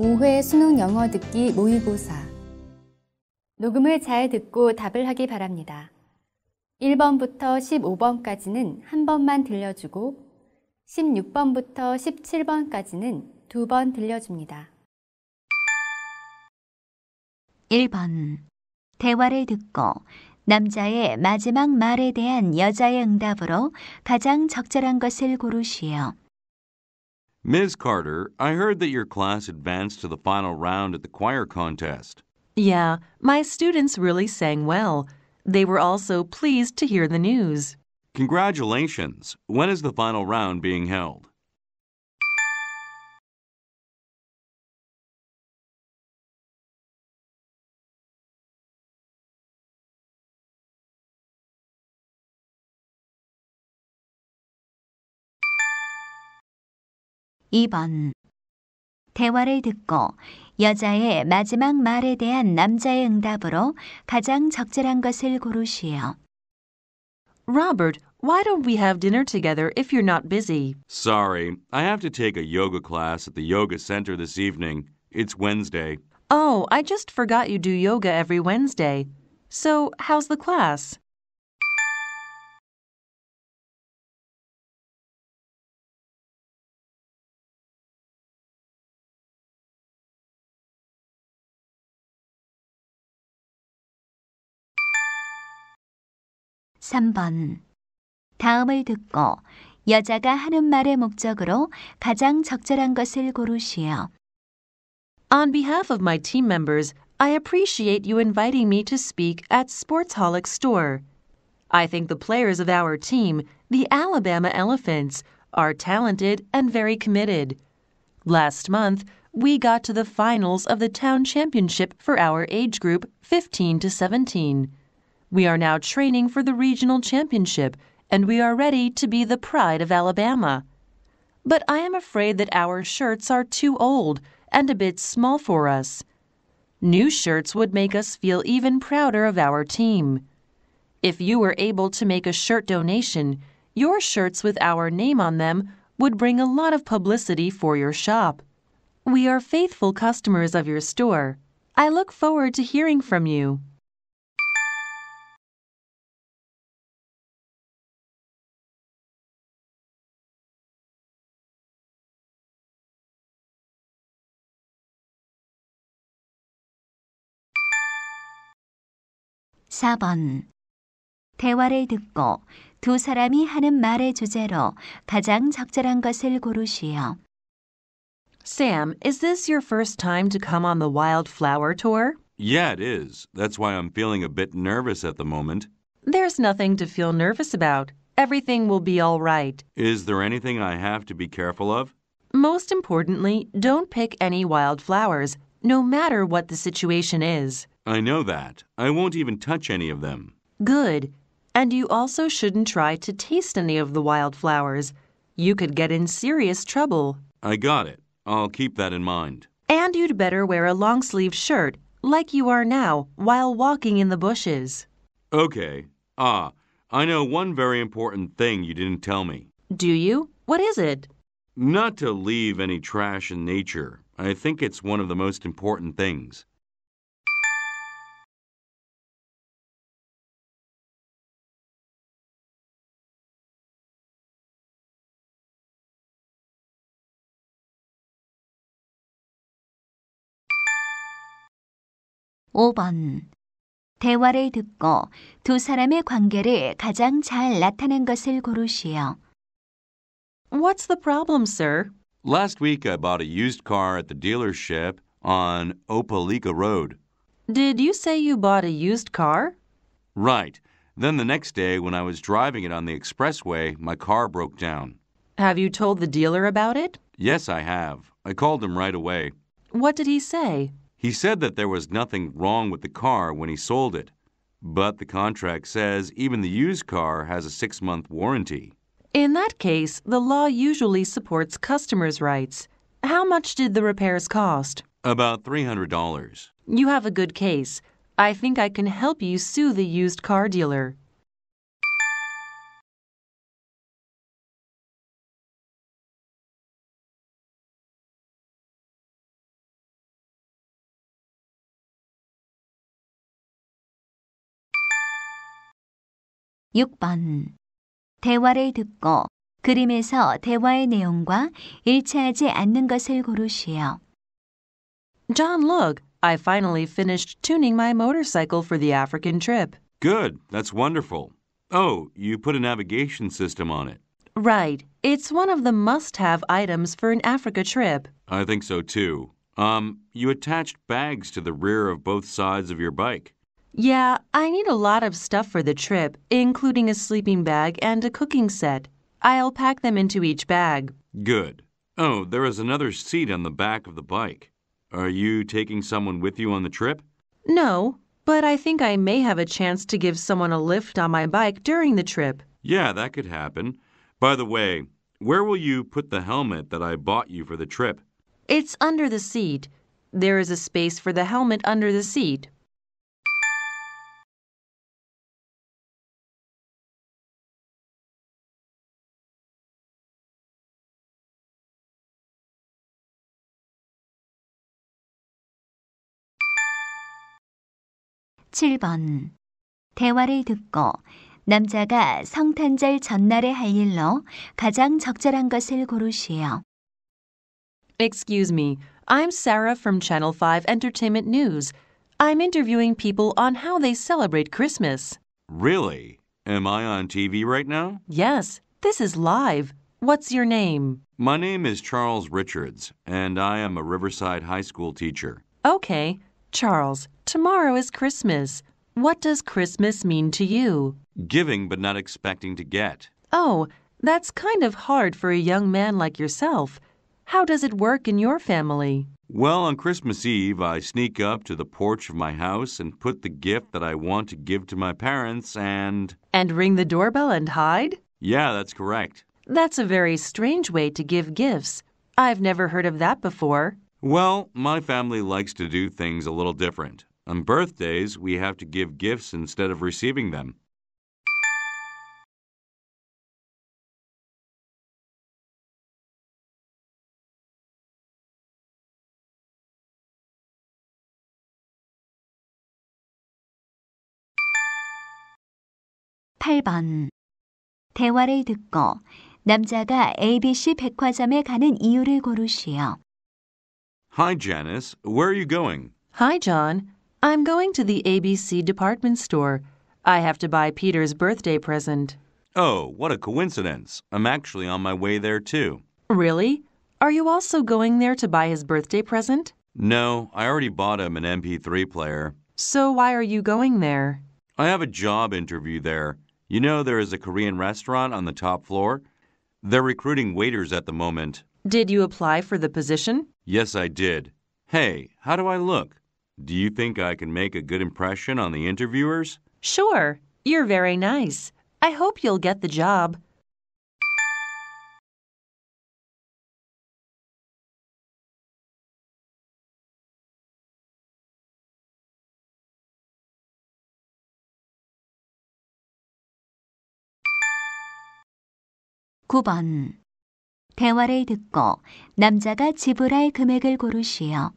5회 수능 영어 듣기 모의고사. 녹음을 잘 듣고 답을 하기 바랍니다. 1번부터 15번까지는 한 번만 들려주고 16번부터 17번까지는 두 번 들려줍니다. 1번. 대화를 듣고 남자의 마지막 말에 대한 여자의 응답으로 가장 적절한 것을 고르시오. Ms. Carter, I heard that your class advanced to the final round at the choir contest. Yeah, my students really sang well. They were also pleased to hear the news. Congratulations. When is the final round being held? 이 번 대화를 듣고 여자의 마지막 말에 대한 남자의 응답으로 가장 적절한 것을 고르시오. Robert, why don't we have dinner together if you're not busy? Sorry, I have to take a yoga class at the yoga center this evening. It's Wednesday. Oh, I just forgot you do yoga every Wednesday. So, how's the class? 삼 번 다음을 듣고 여자가 하는 말의 목적으로 가장 적절한 것을 고르시오. On behalf of my team members, I appreciate you inviting me to speak at Sportsholic Store. I think the players of our team, the Alabama Elephants, are talented and very committed. Last month, we got to the finals of the town championship for our age group 15 to 17. We are now training for the regional championship and we are ready to be the pride of Alabama. But I am afraid that our shirts are too old and a bit small for us. New shirts would make us feel even prouder of our team. If you were able to make a shirt donation, your shirts with our name on them would bring a lot of publicity for your shop. We are faithful customers of your store. I look forward to hearing from you. 사 번 대화를 듣고 두 사람이 하는 말의 주제로 가장 적절한 것을 고르시오. Sam, is this your first time to come on the Wildflower Tour? Yeah, it is. That's why I'm feeling a bit nervous at the moment. There's nothing to feel nervous about. Everything will be all right. Is there anything I have to be careful of? Most importantly, don't pick any wildflowers, no matter what the situation is. I know that. I won't even touch any of them. Good. And you also shouldn't try to taste any of the wildflowers. You could get in serious trouble. I got it. I'll keep that in mind. And you'd better wear a long sleeved shirt, like you are now, while walking in the bushes. Okay. Ah, I know one very important thing you didn't tell me. Do you? What is it? Not to leave any trash in nature. I think it's one of the most important things. 오 번 대화를 듣고 두 사람의 관계를 가장 잘 나타낸 것을 고르시오. What's the problem, sir? Last week I bought a used car at the dealership on Opelika Road. Did you say you bought a used car? Right. Then the next day, when I was driving it on the expressway, my car broke down. Have you told the dealer about it? Yes, I have. I called him right away. What did he say? He said that there was nothing wrong with the car when he sold it. But the contract says even the used car has a six month warranty. In that case, the law usually supports customers' rights. How much did the repairs cost? About $300. You have a good case. I think I can help you sue the used car dealer. 6번. 대화를 듣고 그림에서 대화의 내용과 일치하지 않는 것을 고르시오. John, look, I finally finished tuning my motorcycle for the African trip. Good. That's wonderful. Oh, you put a navigation system on it. Right. It's one of the must have items for an Africa trip. I think so too. Um, you attached bags to the rear of both sides of your bike. Yeah, I need a lot of stuff for the trip, including a sleeping bag and a cooking set. I'll pack them into each bag. Good. Oh, there is another seat on the back of the bike. Are you taking someone with you on the trip? No, but I think I may have a chance to give someone a lift on my bike during the trip. Yeah, that could happen. By the way, where will you put the helmet that I bought you for the trip? It's under the seat. There is a space for the helmet under the seat. 칠 번 대화를 듣고 남자가 성탄절 전날에 할 일로 가장 적절한 것을 고르시오. Excuse me, I'm Sarah from Channel 5 Entertainment News. I'm interviewing people on how they celebrate Christmas. Really? Am I on TV right now? Yes, this is live. What's your name? My name is Charles Richards, and I am a Riverside High School teacher. Okay, Charles, tomorrow is Christmas. What does Christmas mean to you? Giving but not expecting to get. Oh, that's kind of hard for a young man like yourself. How does it work in your family? Well, on Christmas Eve, I sneak up to the porch of my house and put the gift that I want to give to my parents, and. And ring the doorbell and hide? Yeah, that's correct. That's a very strange way to give gifts. I've never heard of that before. Well, my family likes to do things a little different. On birthdays, we have to give gifts instead of receiving them. 팔 번 대화를 듣고 남자가 ABC 백화점에 가는 이유를 고르시오. Hi, Janice. Where are you going? Hi, John. I'm going to the ABC department store. I have to buy Peter's birthday present. Oh, what a coincidence. I'm actually on my way there too. Really? Are you also going there to buy his birthday present? No, I already bought him an MP3 player. So why are you going there? I have a job interview there. You know, there is a Korean restaurant on the top floor. They're recruiting waiters at the moment. Did you apply for the position? Yes, I did. Hey, how do I look? Do you think I can make a good impression on the interviewers? Sure. You're very nice. I hope you'll get the job. 구번 대화를 듣고 남자가 지불할 금액을 고르시오.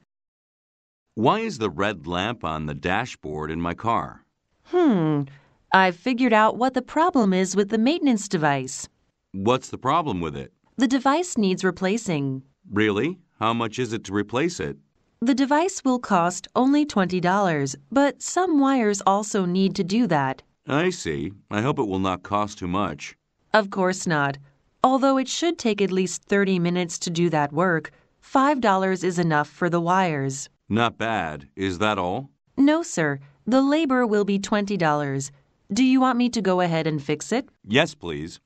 Why is the red lamp on the dashboard in my car? Hmm. I've figured out what the problem is with the maintenance device. What's the problem with it? The device needs replacing. Really? How much is it to replace it? The device will cost only $20, but some wires also need to do that. I see. I hope it will not cost too much. Of course not. Although it should take at least 30 minutes to do that work, $5 is enough for the wires. Not bad. Is that all? No, sir. The labor will be $20. Do you want me to go ahead and fix it? Yes, please.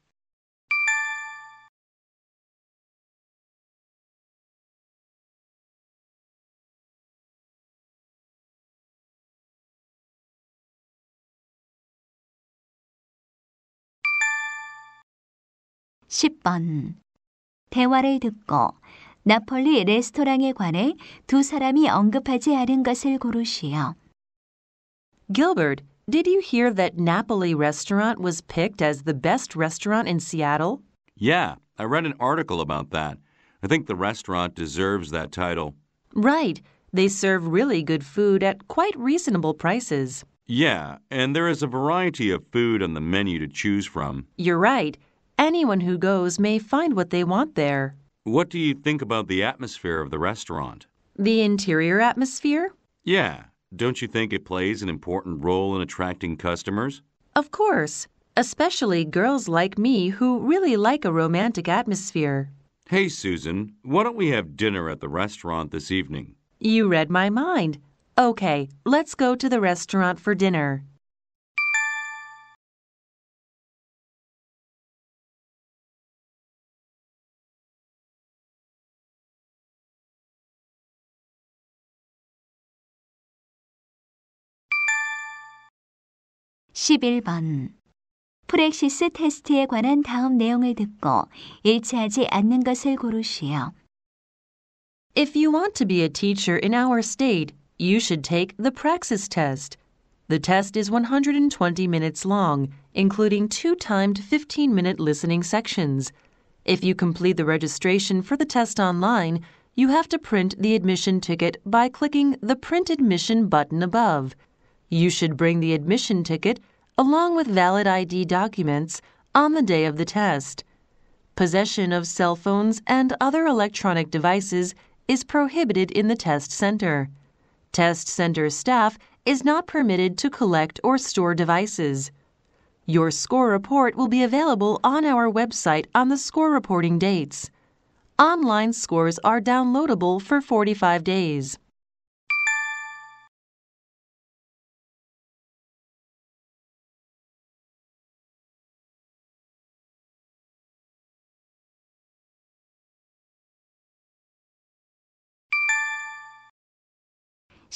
십 번 대화를 듣고 나폴리 레스토랑에 관해 두 사람이 언급하지 않은 것을 고르시오. Gilbert, did you hear that Napoli restaurant was picked as the best restaurant in Seattle? Yeah, I read an article about that. I think the restaurant deserves that title. Right. They serve really good food at quite reasonable prices. Yeah, and there is a variety of food on the menu to choose from. You're right. Anyone who goes may find what they want there. What do you think about the atmosphere of the restaurant? The interior atmosphere? Yeah, don't you think it plays an important role in attracting customers? Of course, especially girls like me who really like a romantic atmosphere. Hey, Susan, why don't we have dinner at the restaurant this evening? You read my mind. Okay, let's go to the restaurant for dinner. 십일 번 프렉시스 테스트에 관한 다음 내용을 듣고 일치하지 않는 것을 고르시오. If you want to be a teacher in our state, you should take the Praxis test. The test is 120 minutes long, including two timed 15 minute listening sections. If you complete the registration for the test online, you have to print the admission ticket by clicking the Print Admission button above. You should bring the admission ticket along with valid ID documents on the day of the test. Possession of cell phones and other electronic devices is prohibited in the test center. Test center staff is not permitted to collect or store devices. Your score report will be available on our website on the score reporting dates. Online scores are downloadable for 45 days.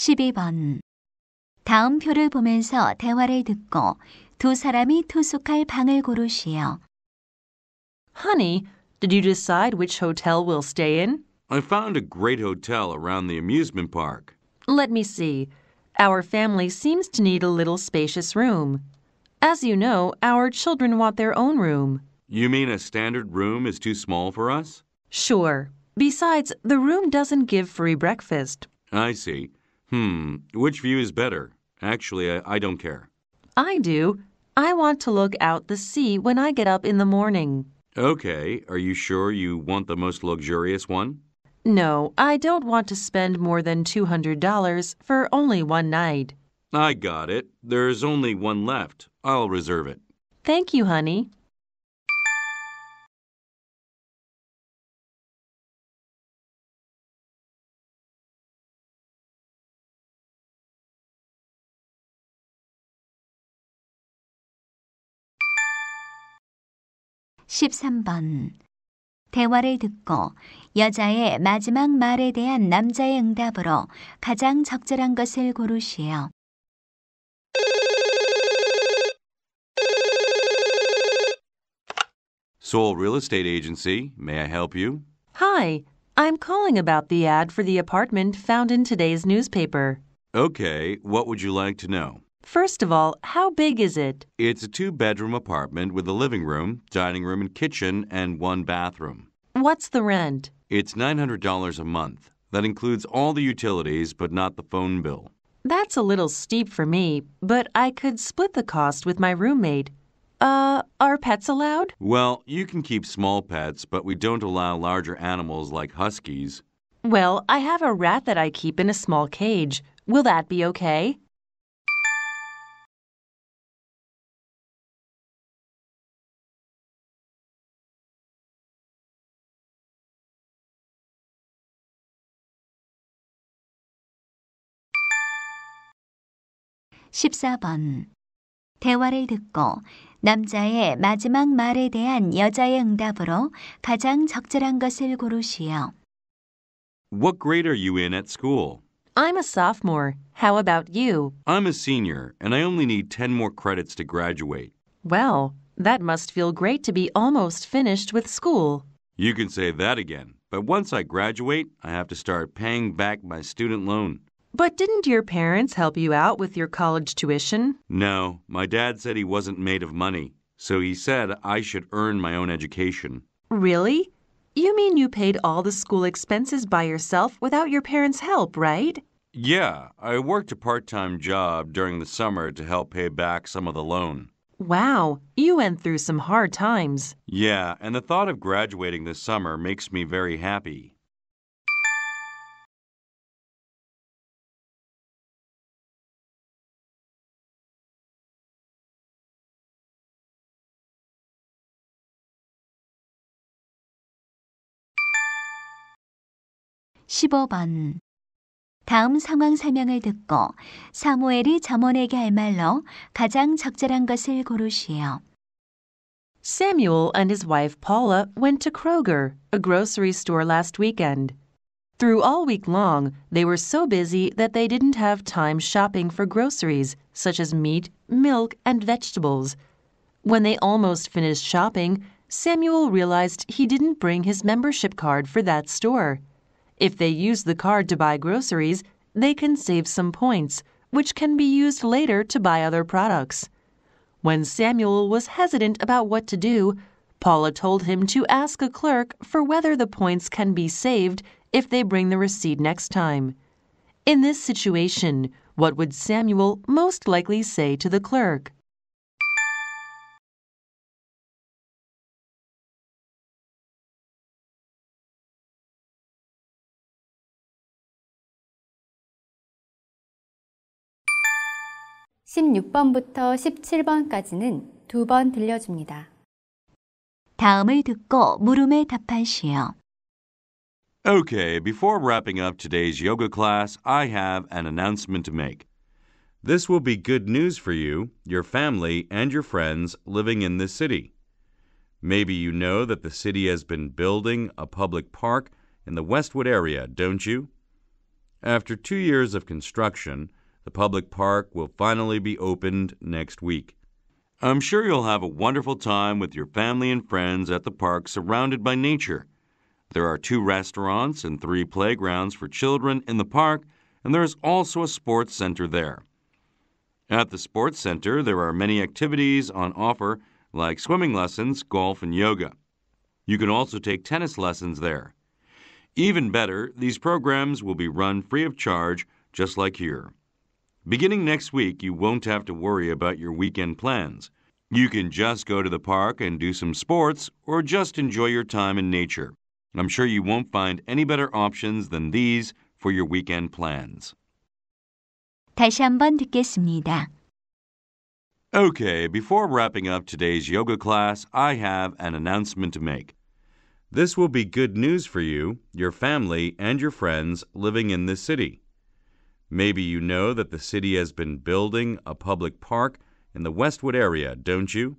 십이 번 다음 표를 보면서 대화를 듣고 두 사람이 투숙할 방을 고르시오. Honey, did you decide which hotel we'll stay in? I found a great hotel around the amusement park. Let me see. Our family seems to need a little spacious room. As you know, our children want their own room. You mean a standard room is too small for us? Sure. Besides, the room doesn't give free breakfast. I see. Hmm, which view is better? Actually, I, I don't care. I do. I want to look out the sea when I get up in the morning. Okay, are you sure you want the most luxurious one? No, I don't want to spend more than $200 for only one night. I got it. There's only one left. I'll reserve it. Thank you, honey. 십삼 번 대화를 듣고 여자의 마지막 말에 대한 남자의 응답으로 가장 적절한 것을 고르시오. Seoul Real Estate Agency, may I help you? Hi, I'm calling about the ad for the apartment found in today's newspaper. Okay, what would you like to know? First of all, how big is it? It's a two bedroom apartment with a living room, dining room, and kitchen, and one bathroom. What's the rent? It's $900 a month. That includes all the utilities, but not the phone bill. That's a little steep for me, but I could split the cost with my roommate. Uh, are pets allowed? Well, you can keep small pets, but we don't allow larger animals like huskies. Well, I have a rat that I keep in a small cage. Will that be okay? 십사 번 대화를 듣고 남자의 마지막 말에 대한 여자의 응답으로 가장 적절한 것을 고르시오. What grade are you in at school? I'm a sophomore. How about you? I'm a senior, and I only need 10 more credits to graduate. Well, that must feel great to be almost finished with school. You can say that again, but once I graduate, I have to start paying back my student loan. But didn't your parents help you out with your college tuition? No, my dad said he wasn't made of money, so he said I should earn my own education. Really? You mean you paid all the school expenses by yourself without your parents' help, right? Yeah, I worked a part time job during the summer to help pay back some of the loan. Wow, you went through some hard times. Yeah, and the thought of graduating this summer makes me very happy. 십오 번 다음 상황 설명을 듣고 사무엘이 점원에게 할 말로 가장 적절한 것을 고르시오. Samuel and his wife Paula went to Kroger, a grocery store last weekend. Through all week long, they were so busy that they didn't have time shopping for groceries such as meat, milk, and vegetables. When they almost finished shopping, Samuel realized he didn't bring his membership card for that store. If they use the card to buy groceries, they can save some points, which can be used later to buy other products. When Samuel was hesitant about what to do, Paula told him to ask a clerk for whether the points can be saved if they bring the receipt next time. In this situation, what would Samuel most likely say to the clerk? 십육 번부터 십칠 번까지는 두 번 들려줍니다. 다음을 듣고 물음에 답하시오. Okay, before wrapping up today's yoga class, I have an announcement to make. This will be good news for you, your family, and your friends living in this city. Maybe you know that the city has been building a public park in the Westwood area, don't you? After two years of construction, the public park will finally be opened next week. I'm sure you'll have a wonderful time with your family and friends at the park surrounded by nature. There are two restaurants and three playgrounds for children in the park, and there is also a sports center there. At the sports center, there are many activities on offer like swimming lessons, golf, and yoga. You can also take tennis lessons there. Even better, these programs will be run free of charge, just like here. Beginning next week, you won't have to worry about your weekend plans. You can just go to the park and do some sports or just enjoy your time in nature. I'm sure you won't find any better options than these for your weekend plans. 다시 한번 듣겠습니다. Okay, before wrapping up today's yoga class, I have an announcement to make. This will be good news for you, your family, and your friends living in this city. Maybe you know that the city has been building a public park in the Westwood area, don't you?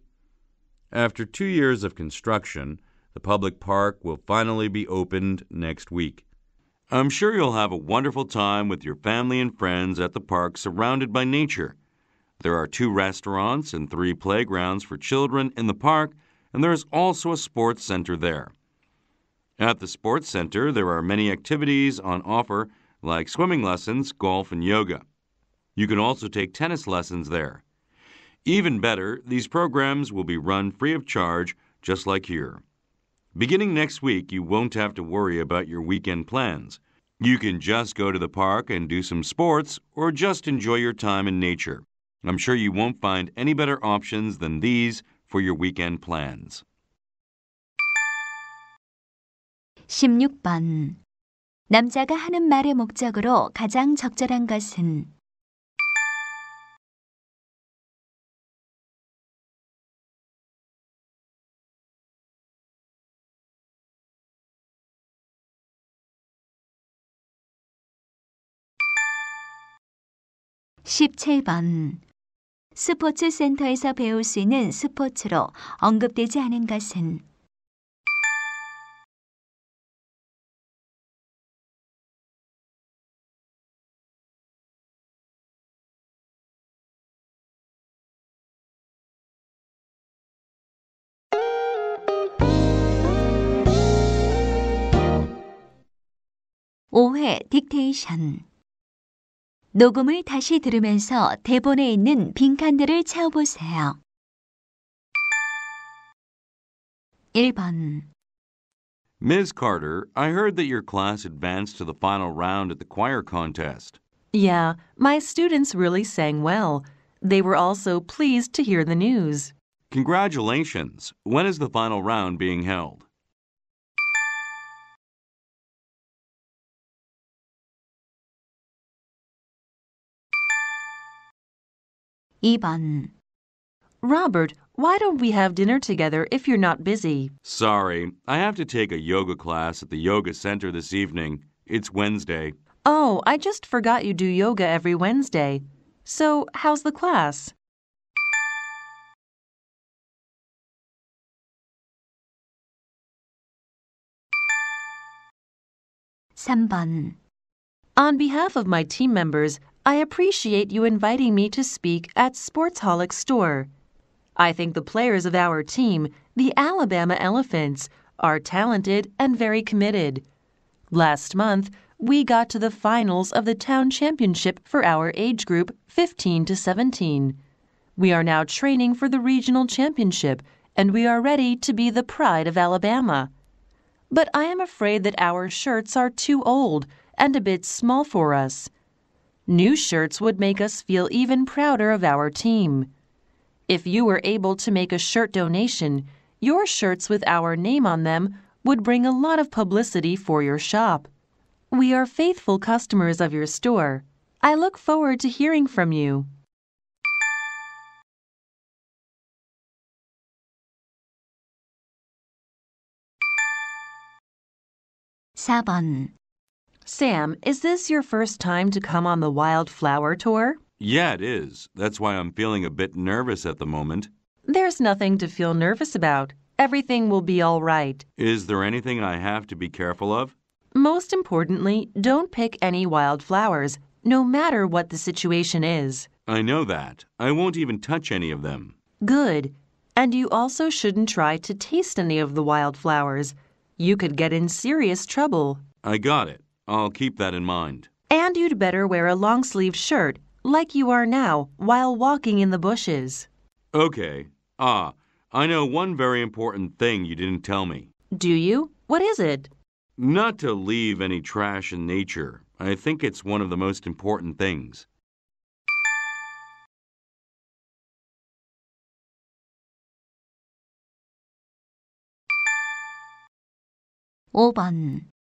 After two years of construction, the public park will finally be opened next week. I'm sure you'll have a wonderful time with your family and friends at the park surrounded by nature. There are two restaurants and three playgrounds for children in the park, and there is also a sports center there. At the sports center, there are many activities on offer like swimming lessons, golf, and yoga. You can also take tennis lessons there. Even better, these programs will be run free of charge, just like here. Beginning next week, you won't have to worry about your weekend plans. You can just go to the park and do some sports or just enjoy your time in nature. I'm sure you won't find any better options than these for your weekend plans. 16번 남자가 하는 말의 목적으로 가장 적절한 것은? (17번) 스포츠 센터에서 배울 수 있는 스포츠로 언급되지 않은 것은 오회 딕테이션 녹음을 다시 들으면서 대본에 있는 빈칸들을 채워보세요. 1번 Ms. Carter, I heard that your class advanced to the final round at the choir contest. Yeah, my students really sang well. They were also pleased to hear the news. Congratulations. When is the final round being held? 2번 Robert, why don't we have dinner together if you're not busy? Sorry, I have to take a yoga class at the yoga center this evening. It's Wednesday. Oh, I just forgot you do yoga every Wednesday. So, how's the class? On behalf of my team members, I appreciate you inviting me to speak at Sportsholic Store. I think the players of our team, the Alabama Elephants, are talented and very committed. Last month, we got to the finals of the town championship for our age group 15 to 17. We are now training for the regional championship and we are ready to be the pride of Alabama. But I am afraid that our shirts are too old and a bit small for us. New shirts would make us feel even prouder of our team. If you were able to make a shirt donation, your shirts with our name on them would bring a lot of publicity for your shop. We are faithful customers of your store. I look forward to hearing from you. 사번 Sam, is this your first time to come on the Wildflower Tour? Yeah, it is. That's why I'm feeling a bit nervous at the moment. There's nothing to feel nervous about. Everything will be all right. Is there anything I have to be careful of? Most importantly, don't pick any wildflowers, no matter what the situation is. I know that. I won't even touch any of them. Good. And you also shouldn't try to taste any of the wildflowers. You could get in serious trouble. I got it. I'll keep that in mind. And you'd better wear a long sleeved shirt, like you are now, while walking in the bushes. Okay. Ah, I know one very important thing you didn't tell me. Do you? What is it? Not to leave any trash in nature. I think it's one of the most important things. 오번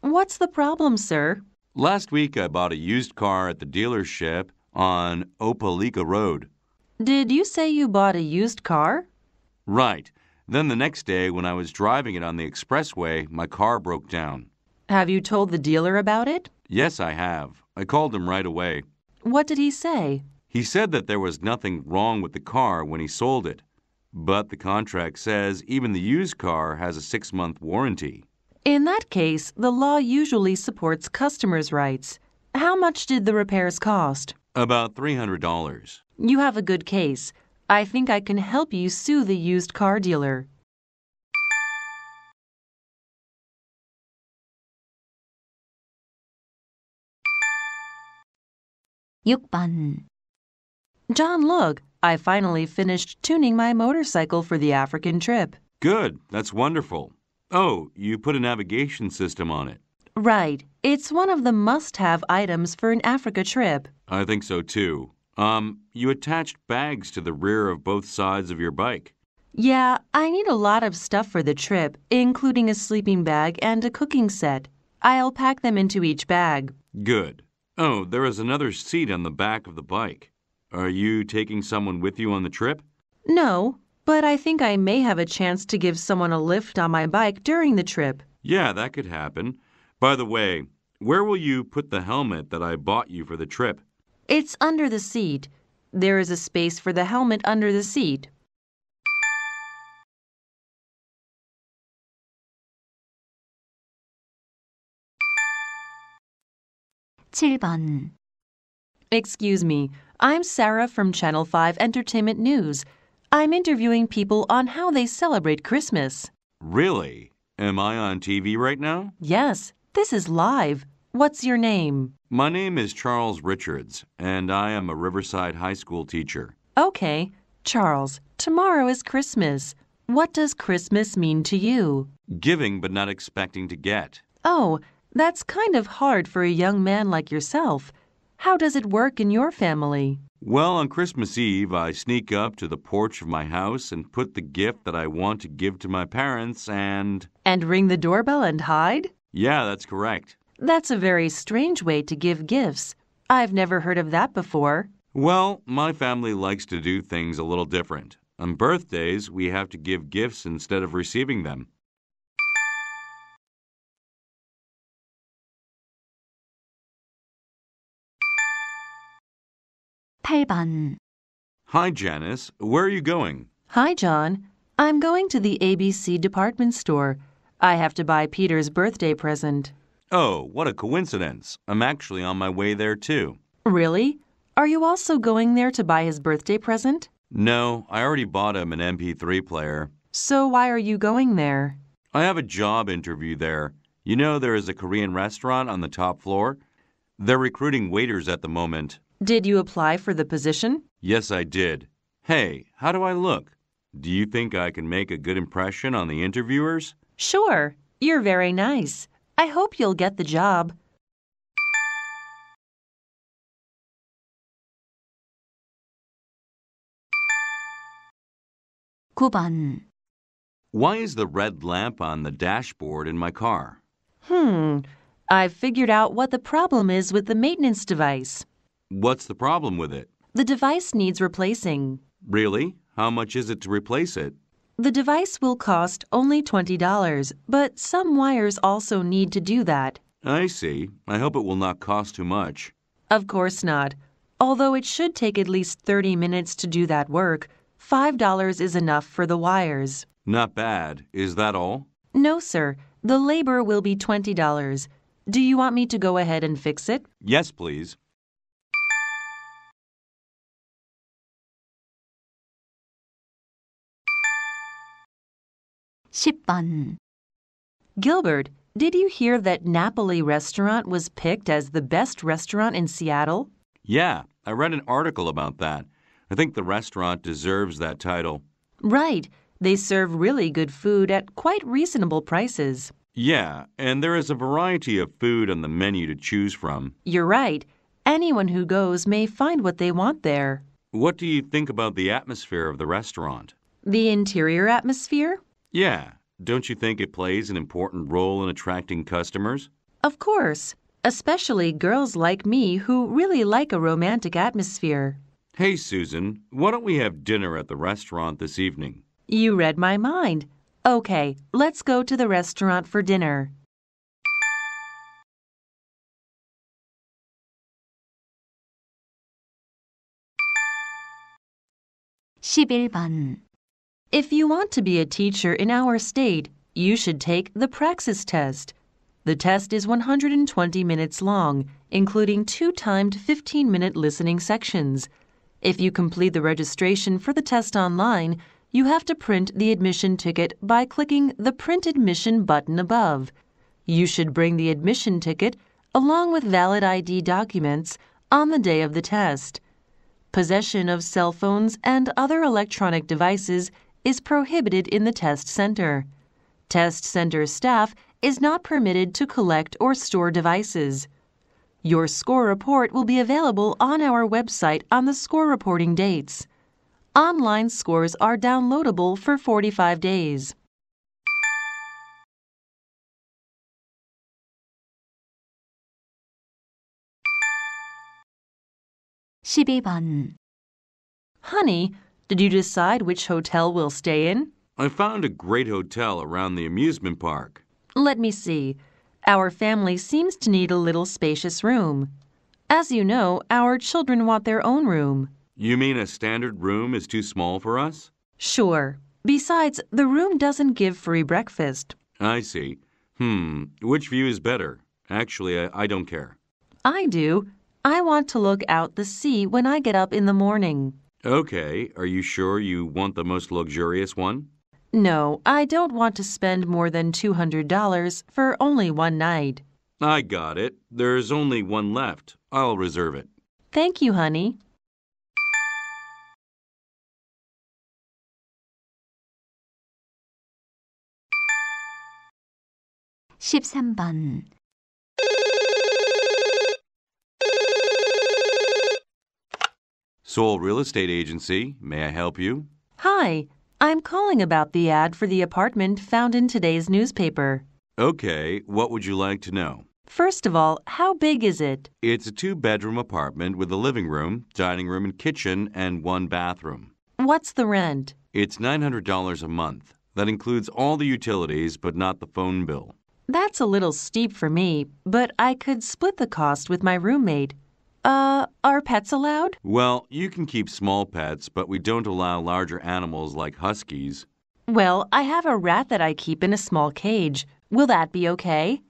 What's the problem, sir? Last week I bought a used car at the dealership on Opelika Road. Did you say you bought a used car? Right. Then the next day, when I was driving it on the expressway, my car broke down. Have you told the dealer about it? Yes, I have. I called him right away. What did he say? He said that there was nothing wrong with the car when he sold it. But the contract says even the used car has a six month warranty. In that case, the law usually supports customers' rights. How much did the repairs cost? About $300. You have a good case. I think I can help you sue the used car dealer. 육번 John, look, I finally finished tuning my motorcycle for the African trip. Good. That's wonderful. Oh, you put a navigation system on it. Right. It's one of the must have items for an Africa trip. I think so too. Um, you attached bags to the rear of both sides of your bike. Yeah, I need a lot of stuff for the trip, including a sleeping bag and a cooking set. I'll pack them into each bag. Good. Oh, there is another seat on the back of the bike. Are you taking someone with you on the trip? No, but I think I may have a chance to give someone a lift on my bike during the trip. Yeah, that could happen. By the way, where will you put the helmet that I bought you for the trip? It's under the seat. There is a space for the helmet under the seat. 칠번 Excuse me, I'm Sarah from Channel 5 Entertainment News. I'm interviewing people on how they celebrate Christmas. Really? Am I on TV right now? Yes, this is live. What's your name? My name is Charles Richards, and I am a Riverside High School teacher. Okay, Charles, tomorrow is Christmas. What does Christmas mean to you? Giving but not expecting to get. Oh, that's kind of hard for a young man like yourself. How does it work in your family? Well, on Christmas Eve, I sneak up to the porch of my house and put the gift that I want to give to my parents, and. And ring the doorbell and hide? Yeah, that's correct. That's a very strange way to give gifts. I've never heard of that before. Well, my family likes to do things a little different. On birthdays, we have to give gifts instead of receiving them. 팔번 Hi, Janice. Where are you going? Hi, John. I'm going to the ABC department store. I have to buy Peter's birthday present. Oh, what a coincidence. I'm actually on my way there too. Really? Are you also going there to buy his birthday present? No, I already bought him an MP3 player. So why are you going there? I have a job interview there. You know, there is a Korean restaurant on the top floor. They're recruiting waiters at the moment. Did you apply for the position? Yes, I did. Hey, how do I look? Do you think I can make a good impression on the interviewers? Sure. You're very nice. I hope you'll get the job. 구번 Why is the red lamp on the dashboard in my car? Hmm. I've figured out what the problem is with the maintenance device. What's the problem with it? The device needs replacing. Really? How much is it to replace it? The device will cost only $20, but some wires also need to do that. I see. I hope it will not cost too much. Of course not. Although it should take at least 30 minutes to do that work, $5 is enough for the wires. Not bad. Is that all? No, sir. The labor will be $20. Do you want me to go ahead and fix it? Yes, please. 십번 Gilbert, did you hear that Napoli Restaurant was picked as the best restaurant in Seattle? Yeah, I read an article about that. I think the restaurant deserves that title. Right. They serve really good food at quite reasonable prices. Yeah, and there is a variety of food on the menu to choose from. You're right. Anyone who goes may find what they want there. What do you think about the atmosphere of the restaurant? The interior atmosphere? Yeah. Don't you think it plays an important role in attracting customers? Of course, especially girls like me who really like a romantic atmosphere. Hey, Susan, why don't we have dinner at the restaurant this evening? You read my mind. Okay, let's go to the restaurant for dinner. (11번) If you want to be a teacher in our state, you should take the Praxis test. The test is 120 minutes long, including two timed 15 minute listening sections. If you complete the registration for the test online, you have to print the admission ticket by clicking the Print Admission button above. You should bring the admission ticket along with valid ID documents on the day of the test. Possession of cell phones and other electronic devices is prohibited in the test center. Test center staff is not permitted to collect or store devices. Your score report will be available on our website on the score reporting dates. Online scores are downloadable for 45 days. (12번) Honey, did you decide which hotel we'll stay in? I found a great hotel around the amusement park. Let me see. Our family seems to need a little spacious room. As you know, our children want their own room. You mean a standard room is too small for us? Sure. Besides, the room doesn't give free breakfast. I see. Hmm, which view is better? Actually, I, I don't care. I do. I want to look out the sea when I get up in the morning. Okay. Are you sure you want the most luxurious one? No, I don't want to spend more than $200 for only one night. I got it. There's only one left. I'll reserve it. Thank you, honey. (13번) Seoul Real Estate Agency. May I help you? Hi, I'm calling about the ad for the apartment found in today's newspaper. Okay, what would you like to know? First of all, how big is it? It's a two bedroom apartment with a living room, dining room, and kitchen, and one bathroom. What's the rent? It's $900 a month. That includes all the utilities, but not the phone bill. That's a little steep for me, but I could split the cost with my roommate. Uh, are pets allowed? Well, you can keep small pets, but we don't allow larger animals like huskies. Well, I have a rat that I keep in a small cage. Will that be okay?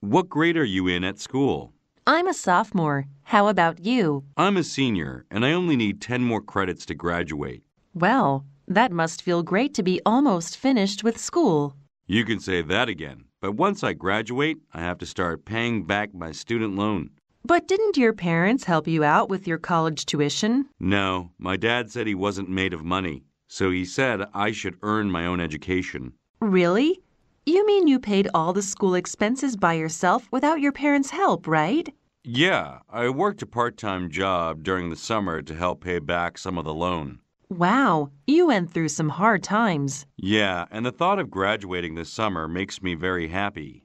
What grade are you in at school? I'm a sophomore. How about you? I'm a senior, and I only need 10 more credits to graduate. Well, that must feel great to be almost finished with school. You can say that again, but once I graduate, I have to start paying back my student loan. But didn't your parents help you out with your college tuition? No, my dad said he wasn't made of money, so he said I should earn my own education. Really? You mean you paid all the school expenses by yourself without your parents' help, right? Yeah, I worked a part time job during the summer to help pay back some of the loan. Wow, you went through some hard times. Yeah, and the thought of graduating this summer makes me very happy.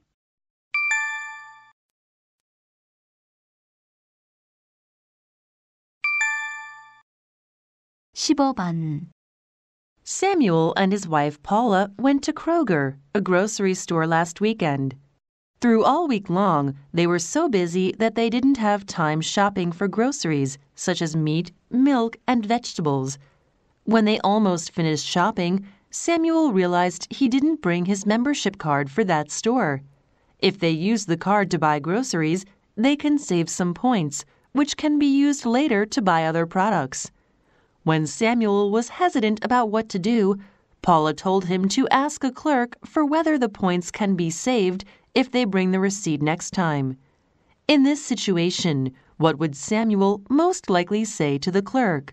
Samuel and his wife Paula went to Kroger, a grocery store last weekend. Through all week long, they were so busy that they didn't have time shopping for groceries such as meat, milk, and vegetables. When they almost finished shopping, Samuel realized he didn't bring his membership card for that store. If they use the card to buy groceries, they can save some points, which can be used later to buy other products. When Samuel was hesitant about what to do, Paula told him to ask a clerk for whether the points can be saved if they bring the receipt next time. In this situation, what would Samuel most likely say to the clerk?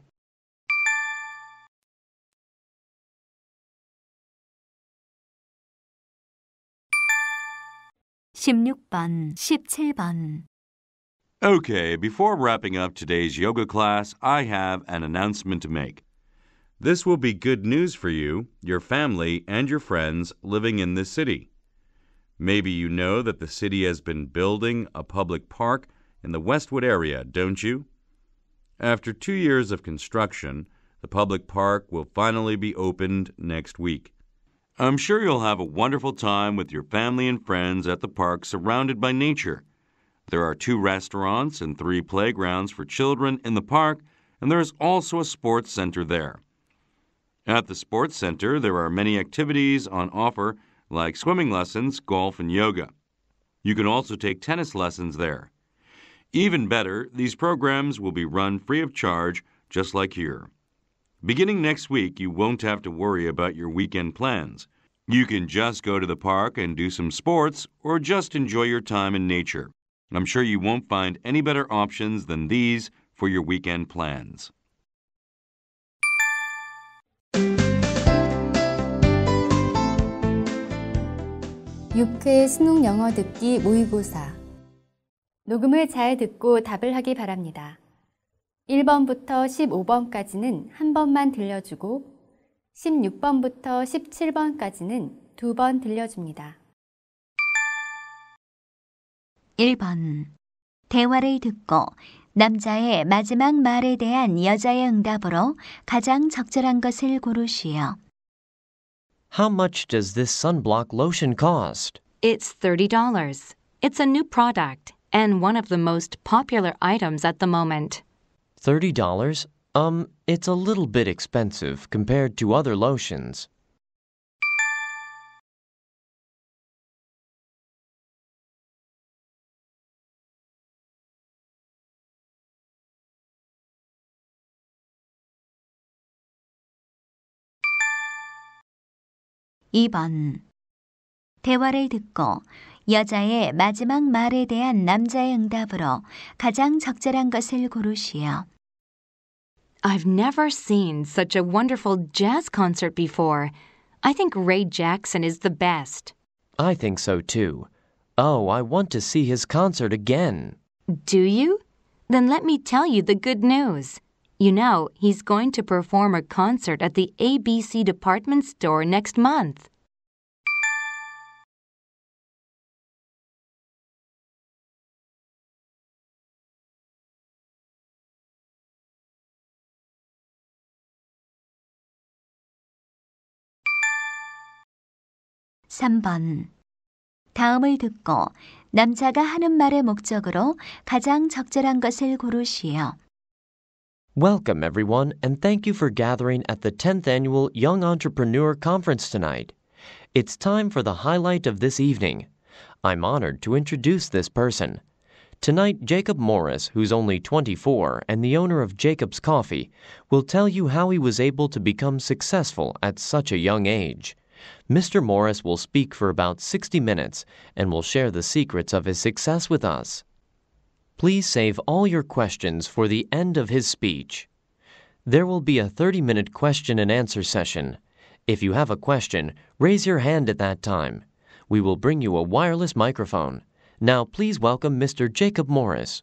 16번, 17번. Okay, before wrapping up today's yoga class, I have an announcement to make. This will be good news for you, your family, and your friends living in this city. Maybe you know that the city has been building a public park in the Westwood area, don't you? After two years of construction, the public park will finally be opened next week. I'm sure you'll have a wonderful time with your family and friends at the park surrounded by nature. There are two restaurants and three playgrounds for children in the park, and there is also a sports center there. At the sports center, there are many activities on offer like swimming lessons, golf, and yoga. You can also take tennis lessons there. Even better, these programs will be run free of charge, just like here. Beginning next week, you won't have to worry about your weekend plans. You can just go to the park and do some sports or just enjoy your time in nature. I'm sure you won't find any better options than these for your weekend plans. 육회 수능 영어 듣기 모의고사. 녹음을 잘 듣고 답을 하기 바랍니다. 1번부터 15번까지는 한 번만 들려주고 16번부터 17번까지는 두 번 들려줍니다. 1번 대화를 듣고 남자의 마지막 말에 대한 여자의 응답으로 가장 적절한 것을 고르시오. How much does this sunblock lotion cost? It's $30. It's a new product and one of the most popular items at the moment. $30? Um, it's a little bit expensive compared to other lotions. 이 번 대화를 듣고 여자의 마지막 말에 대한 남자의 응답으로 가장 적절한 것을 고르시오. I've never seen such a wonderful jazz concert before. I think Ray Jackson is the best. I think so too. Oh, I want to see his concert again. Do you? Then let me tell you the good news. You know, he's going to perform a concert at the ABC department store next month. 삼번 다음을 듣고 남자가 하는 말의 목적으로 가장 적절한 것을 고르시오. Welcome, everyone, and thank you for gathering at the 10th annual Young Entrepreneur Conference tonight. It's time for the highlight of this evening. I'm honored to introduce this person. Tonight, Jacob Morris, who's only 24 and the owner of Jacob's Coffee, will tell you how he was able to become successful at such a young age. Mr. Morris will speak for about 60 minutes and will share the secrets of his success with us. Please save all your questions for the end of his speech. There will be a 30 minute question and answer session. If you have a question, raise your hand at that time. We will bring you a wireless microphone. Now, please welcome Mr. Jacob Morris.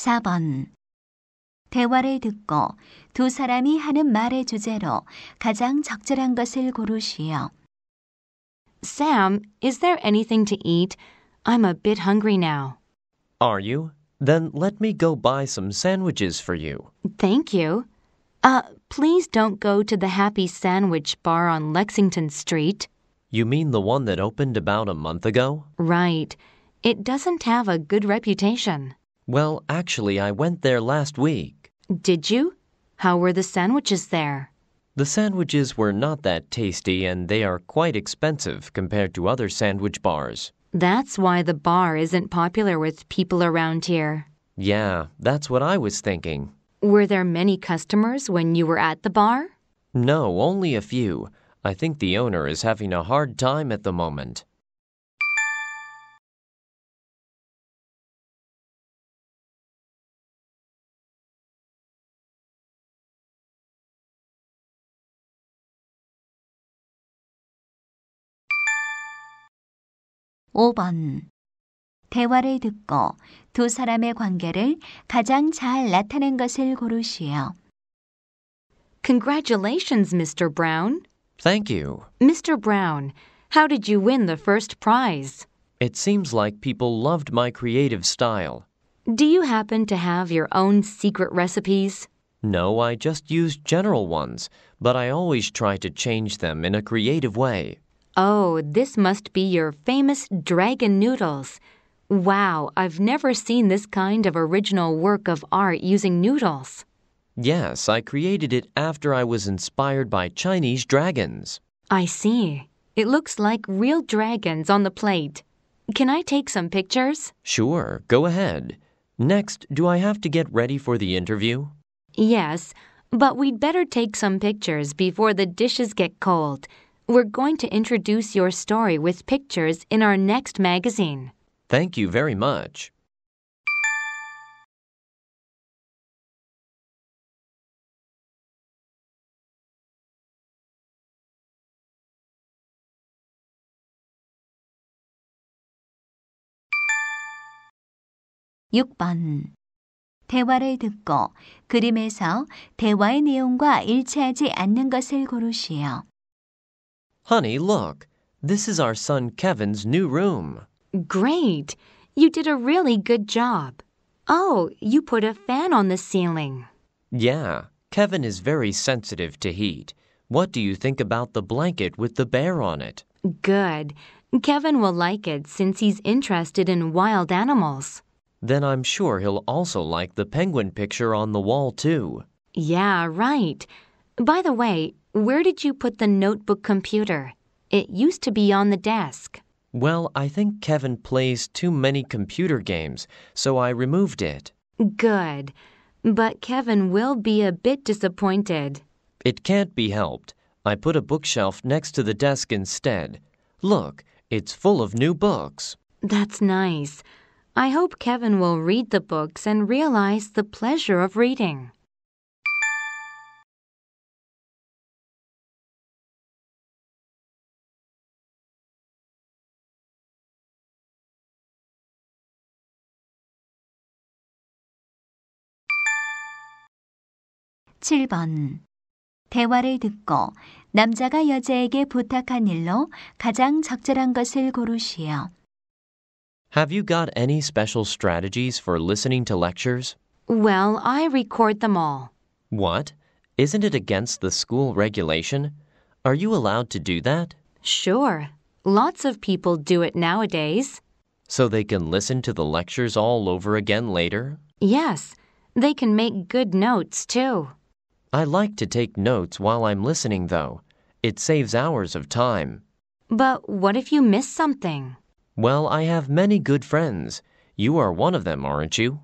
사번 대화를 듣고 두 사람이 하는 말의 주제로 가장 적절한 것을 고르시오. Sam, is there anything to eat? I'm a bit hungry now. Are you? Then let me go buy some sandwiches for you. Thank you. Uh, please don't go to the Happy Sandwich Bar on Lexington Street. You mean the one that opened about a month ago? Right. It doesn't have a good reputation. Well, actually, I went there last week. Did you? How were the sandwiches there? The sandwiches were not that tasty and they are quite expensive compared to other sandwich bars. That's why the bar isn't popular with people around here. Yeah, that's what I was thinking. Were there many customers when you were at the bar? No, only a few. I think the owner is having a hard time at the moment. 오번 대화를 듣고 두 사람의 관계를 가장 잘 나타낸 것을 고르시오. Congratulations, Mr. Brown. Thank you. Mr. Brown, how did you win the first prize? It seems like people loved my creative style. Do you happen to have your own secret recipes? No, I just used general ones, but I always try to change them in a creative way. Oh, this must be your famous dragon noodles. Wow, I've never seen this kind of original work of art using noodles. Yes, I created it after I was inspired by Chinese dragons. I see. It looks like real dragons on the plate. Can I take some pictures? Sure, go ahead. Next, do I have to get ready for the interview? Yes, but we'd better take some pictures before the dishes get cold. We're going to introduce your story with pictures in our next magazine. Thank you very much. 육 번 대화를 듣고 그림에서 대화의 내용과 일치하지 않는 것을 고르시오. Honey, look. This is our son Kevin's new room. Great! You did a really good job. Oh, you put a fan on the ceiling. Yeah, Kevin is very sensitive to heat. What do you think about the blanket with the bear on it? Good. Kevin will like it since he's interested in wild animals. Then I'm sure he'll also like the penguin picture on the wall, too. Yeah, right. By the way, where did you put the notebook computer? It used to be on the desk. Well, I think Kevin plays too many computer games, so I removed it. Good. But Kevin will be a bit disappointed. It can't be helped. I put a bookshelf next to the desk instead. Look, it's full of new books. That's nice. I hope Kevin will read the books and realize the pleasure of reading. 칠 번 대화를 듣고 남자가 여자에게 부탁한 일로 가장 적절한 것을 고르시오. Have you got any special strategies for listening to lectures? Well, I record them all. What? Isn't it against the school regulation? Are you allowed to do that? Sure. Lots of people do it nowadays. So they can listen to the lectures all over again later? Yes, they can make good notes too. I like to take notes while I'm listening, though. It saves hours of time. But what if you miss something? Well, I have many good friends. You are one of them, aren't you?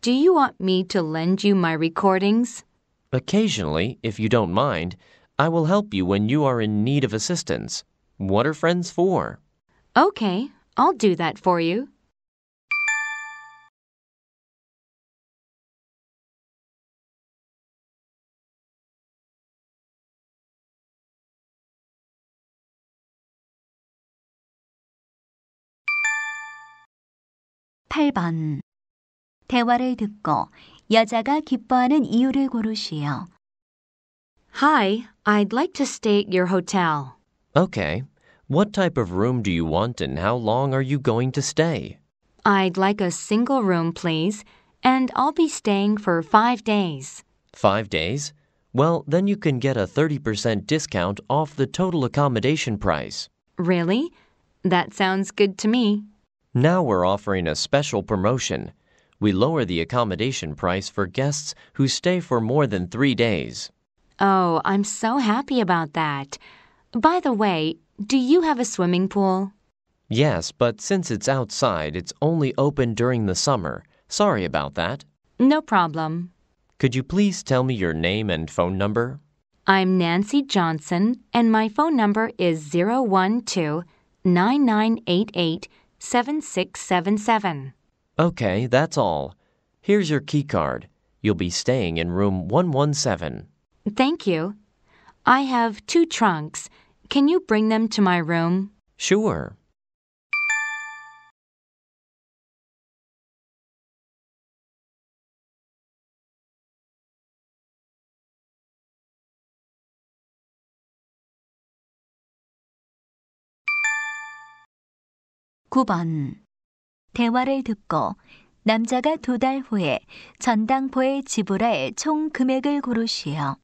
Do you want me to lend you my recordings? Occasionally, if you don't mind, I will help you when you are in need of assistance. What are friends for? Okay, I'll do that for you. 팔 번 대화를 듣고 여자가 기뻐하는 이유를 고르시오. Hi, I'd like to stay at your hotel. Okay. What type of room do you want and how long are you going to stay? I'd like a single room, please, and I'll be staying for five days. Five days? Well, then you can get a 30% discount off the total accommodation price. Really? That sounds good to me. Now we're offering a special promotion. We lower the accommodation price for guests who stay for more than three days. Oh, I'm so happy about that. By the way, do you have a swimming pool? Yes, but since it's outside, it's only open during the summer. Sorry about that. No problem. Could you please tell me your name and phone number? I'm Nancy Johnson, and my phone number is 012 9988 7677. Okay, that's all. Here's your key card. You'll be staying in room 117. Thank you. I have two trunks. Can you bring them to my room? Sure. 구 번 대화를 듣고 남자가 두 달 후에 전당포에 지불할 총 금액을 고르시오.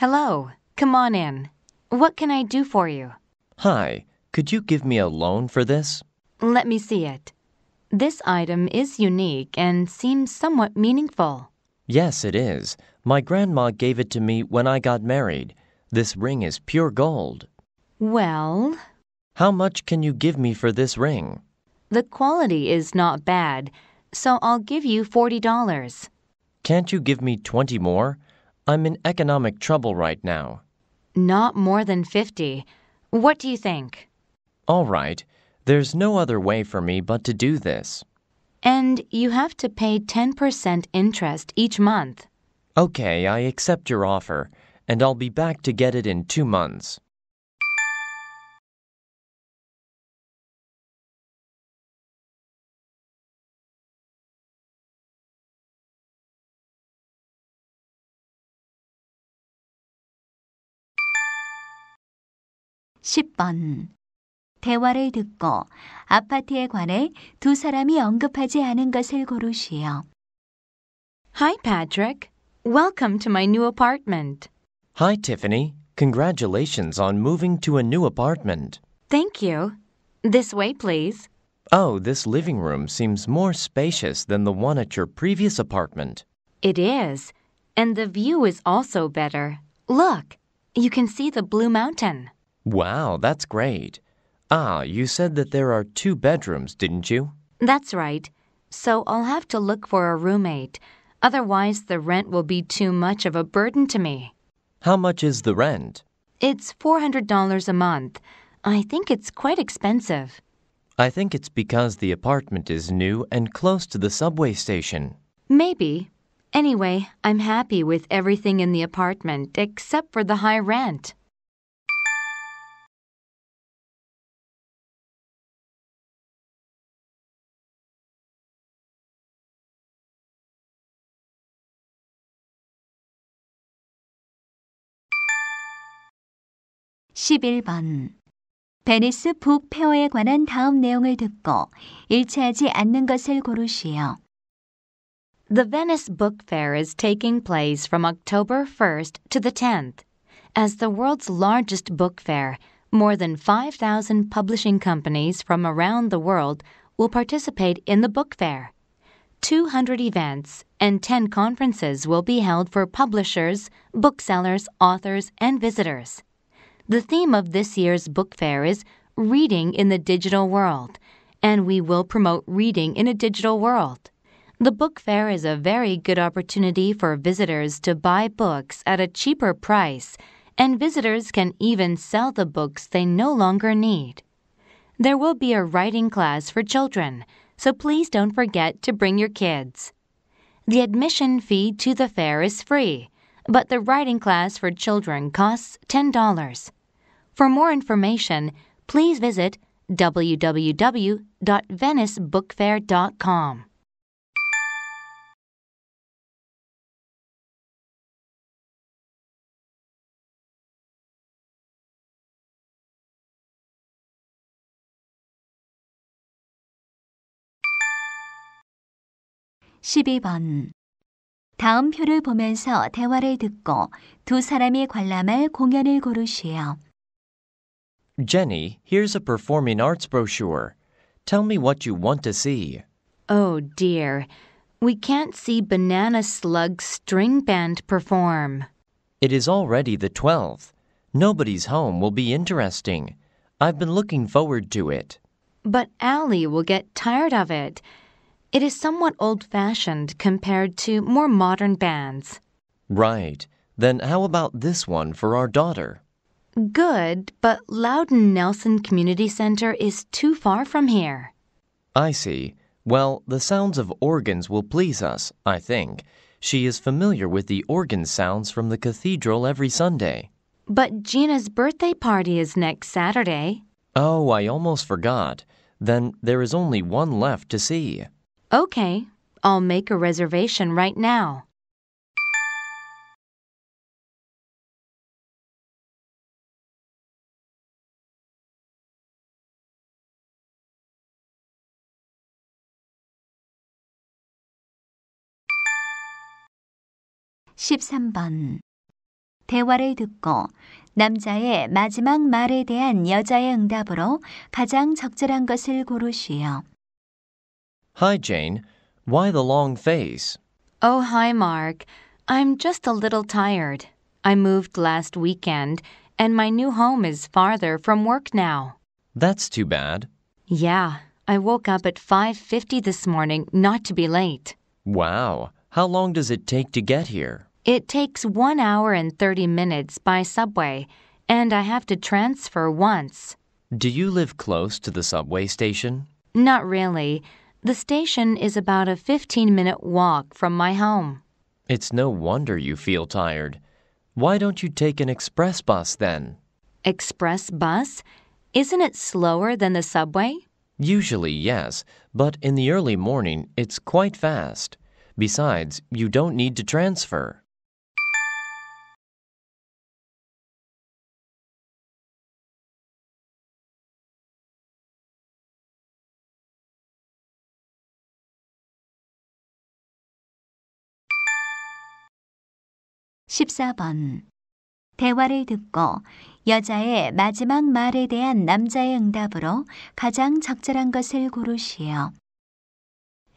Hello, come on in. What can I do for you? Hi, could you give me a loan for this? Let me see it. This item is unique and seems somewhat meaningful. Yes, it is. My grandma gave it to me when I got married. This ring is pure gold. Well, how much can you give me for this ring? the quality is not bad, so I'll give you $40. Can't you give me 20 more? I'm in economic trouble right now. Not more than 50. What do you think? All right. There's no other way for me but to do this. And you have to pay 10% interest each month. Okay, I accept your offer, and I'll be back to get it in two months. 십 번 대화를 듣고 아파트에 관해 두 사람이 언급하지 않은 것을 고르시오. Hi, Patrick. Welcome to my new apartment. Hi, Tiffany. Congratulations on moving to a new apartment. Thank you. This way, please. Oh, this living room seems more spacious than the one at your previous apartment. It is. And the view is also better. Look, you can see the Blue Mountain. Wow, that's great. Ah, you said that there are two bedrooms, didn't you? That's right. So I'll have to look for a roommate. Otherwise, the rent will be too much of a burden to me. How much is the rent? It's $400 a month. I think it's quite expensive. I think it's because the apartment is new and close to the subway station. Maybe. Anyway, I'm happy with everything in the apartment except for the high rent. (11번) 베니스 북 페어에 관한 다음 내용을 듣고 일치하지 않는 것을 고르시오. The Venice Book Fair is taking place from October 1st to the 10th. As the world's largest book fair, more than 5,000 publishing companies from around the world will participate in the book fair. 200 events and 10 conferences will be held for publishers, booksellers, authors, and visitors. The theme of this year's book fair is Reading in the Digital World, and we will promote reading in a digital world. The book fair is a very good opportunity for visitors to buy books at a cheaper price, and visitors can even sell the books they no longer need. There will be a writing class for children, so please don't forget to bring your kids. The admission fee to the fair is free, but the writing class for children costs $10. For more information, please visit www.venice.bookfair.com. (12번) 다음 표를 보면서 대화를 듣고 두 사람이 관람할 공연을 고르시오. Jenny, here's a performing arts brochure. Tell me what you want to see. Oh dear, we can't see Banana Slug string band perform. It is already the 12th. Nobody's home will be interesting. I've been looking forward to it. But Allie will get tired of it. It is somewhat old fashioned compared to more modern bands. Right. Then how about this one for our daughter? Good, but Loudon Nelson Community Center is too far from here. I see. Well, the sounds of organs will please us, I think. She is familiar with the organ sounds from the cathedral every Sunday. But Gina's birthday party is next Saturday. Oh, I almost forgot. Then there is only one left to see. Okay, I'll make a reservation right now. (13번) 대화를 듣고 남자의 마지막 말에 대한 여자의 응답으로 가장 적절한 것을 고르시오. Hi, Jane. Why the long face? Oh, hi, Mark. I'm just a little tired. I moved last weekend, and my new home is farther from work now. That's too bad. Yeah, I woke up at 5:50 this morning not to be late. Wow. How long does it take to get here? It takes 1 hour and 30 minutes by subway, and I have to transfer once. Do you live close to the subway station? Not really. The station is about a 15-minute walk from my home. It's no wonder you feel tired. Why don't you take an express bus then? Express bus? Isn't it slower than the subway? Usually, yes, but in the early morning it's quite fast. Besides, you don't need to transfer. (14번) 대화를 듣고 여자의 마지막 말에 대한 남자의 응답으로 가장 적절한 것을 고르시오.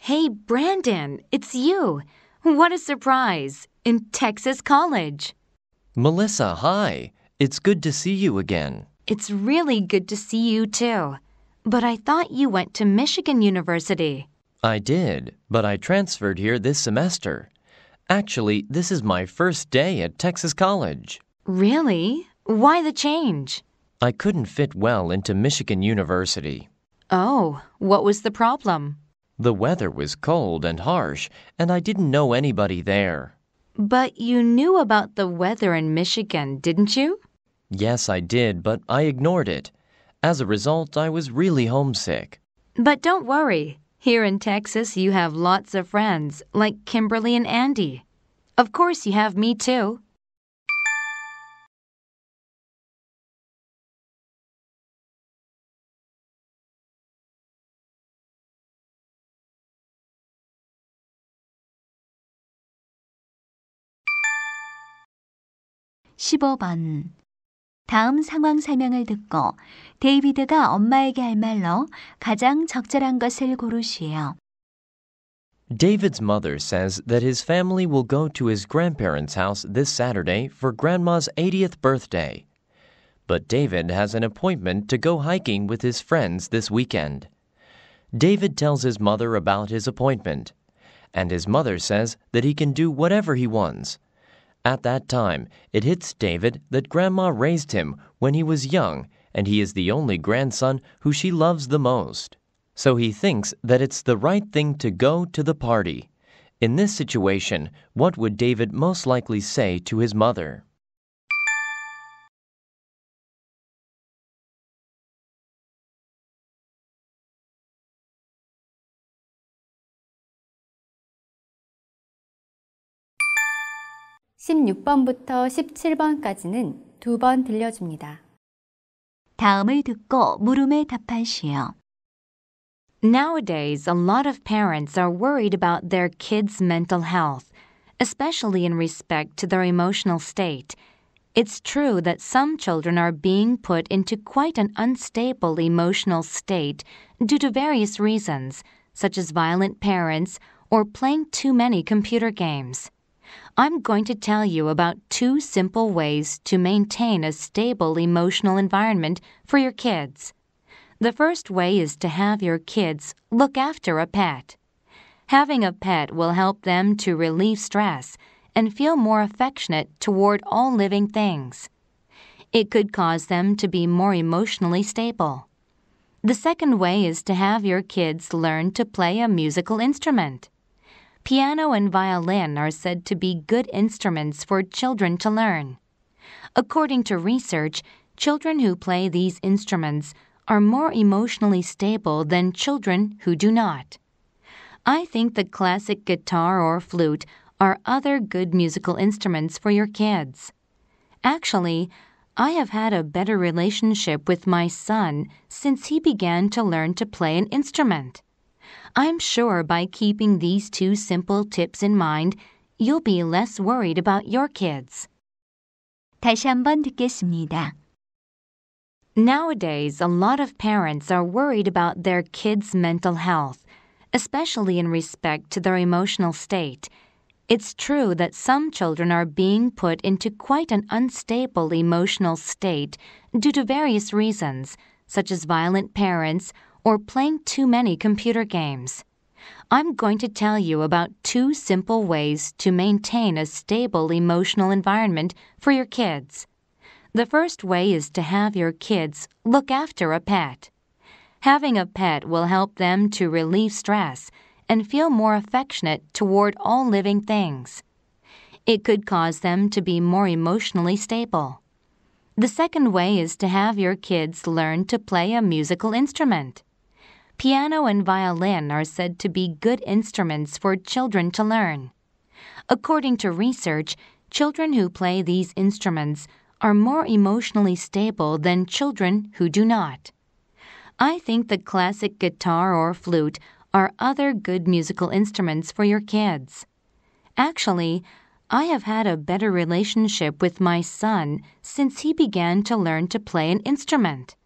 Hey, Brandon, it's you. What a surprise. In Texas College. Melissa, hi. It's good to see you again. It's really good to see you too. But I thought you went to Michigan University. I did, but I transferred here this semester. Actually, this is my first day at Texas College. Really? Why the change? I couldn't fit well into Michigan University. Oh, what was the problem? The weather was cold and harsh, and I didn't know anybody there. But you knew about the weather in Michigan, didn't you? Yes, I did, but I ignored it. As a result, I was really homesick. But don't worry. Here in Texas, you have lots of friends, like Kimberly and Andy. Of course, you have me too. (15번) 다음 상황 설명을 듣고 데이비드가 엄마에게 할 말로 가장 적절한 것을 고르시오. David's mother says that his family will go to his grandparents' house this Saturday for Grandma's 80th birthday. But David has an appointment to go hiking with his friends this weekend. David tells his mother about his appointment, and his mother says that he can do whatever he wants. At that time, it hits David that Grandma raised him when he was young, and he is the only grandson who she loves the most. So he thinks that it's the right thing to go to the party. In this situation, what would David most likely say to his mother? (16번부터 17번까지는) 두 번 들려줍니다. 다음을 듣고 물음에 답하시오. Nowadays, a lot of parents are worried about their kids' mental health, especially in respect to their emotional state. It's true that some children are being put into quite an unstable emotional state due to various reasons, such as violent parents or playing too many computer games. I'm going to tell you about two simple ways to maintain a stable emotional environment for your kids. The first way is to have your kids look after a pet. Having a pet will help them to relieve stress and feel more affectionate toward all living things. It could cause them to be more emotionally stable. The second way is to have your kids learn to play a musical instrument. Piano and violin are said to be good instruments for children to learn. According to research, children who play these instruments are more emotionally stable than children who do not. I think the classic guitar or flute are other good musical instruments for your kids. Actually, I have had a better relationship with my son since he began to learn to play an instrument. I'm sure by keeping these two simple tips in mind, you'll be less worried about your kids. 다시 한번 듣겠습니다. Nowadays, a lot of parents are worried about their kids' mental health, especially in respect to their emotional state. It's true that some children are being put into quite an unstable emotional state due to various reasons, such as violent parents or playing too many computer games. I'm going to tell you about two simple ways to maintain a stable emotional environment for your kids. The first way is to have your kids look after a pet. Having a pet will help them to relieve stress and feel more affectionate toward all living things. It could cause them to be more emotionally stable. The second way is to have your kids learn to play a musical instrument. Piano and violin are said to be good instruments for children to learn. According to research, children who play these instruments are more emotionally stable than children who do not. I think the classic guitar or flute are other good musical instruments for your kids. Actually, I have had a better relationship with my son since he began to learn to play an instrument.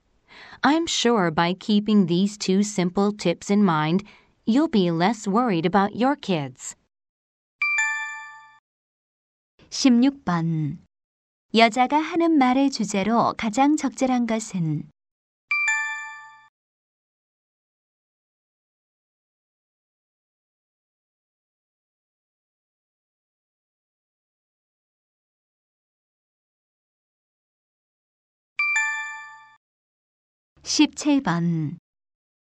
I'm sure by keeping these two simple tips in mind, you'll be less worried about your kids. 16번 여자가 하는 말의 주제로 가장 적절한 것은 17번.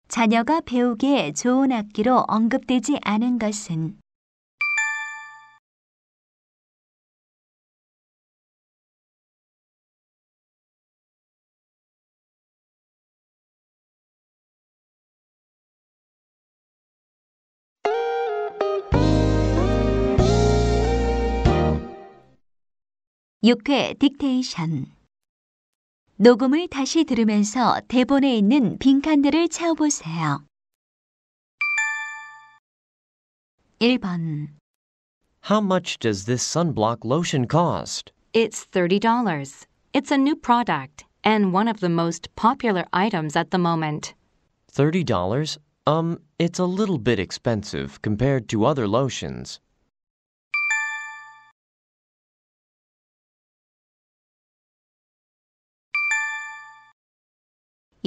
자녀가 배우기에 좋은 악기로 언급되지 않은 것은 육회 딕테이션 녹음을 다시 들으면서 대본에 있는 빈칸들을 채워보세요. 1번 How much does this sunblock lotion cost? It's $30. It's a new product and one of the most popular items at the moment. $30? Um, it's a little bit expensive compared to other lotions.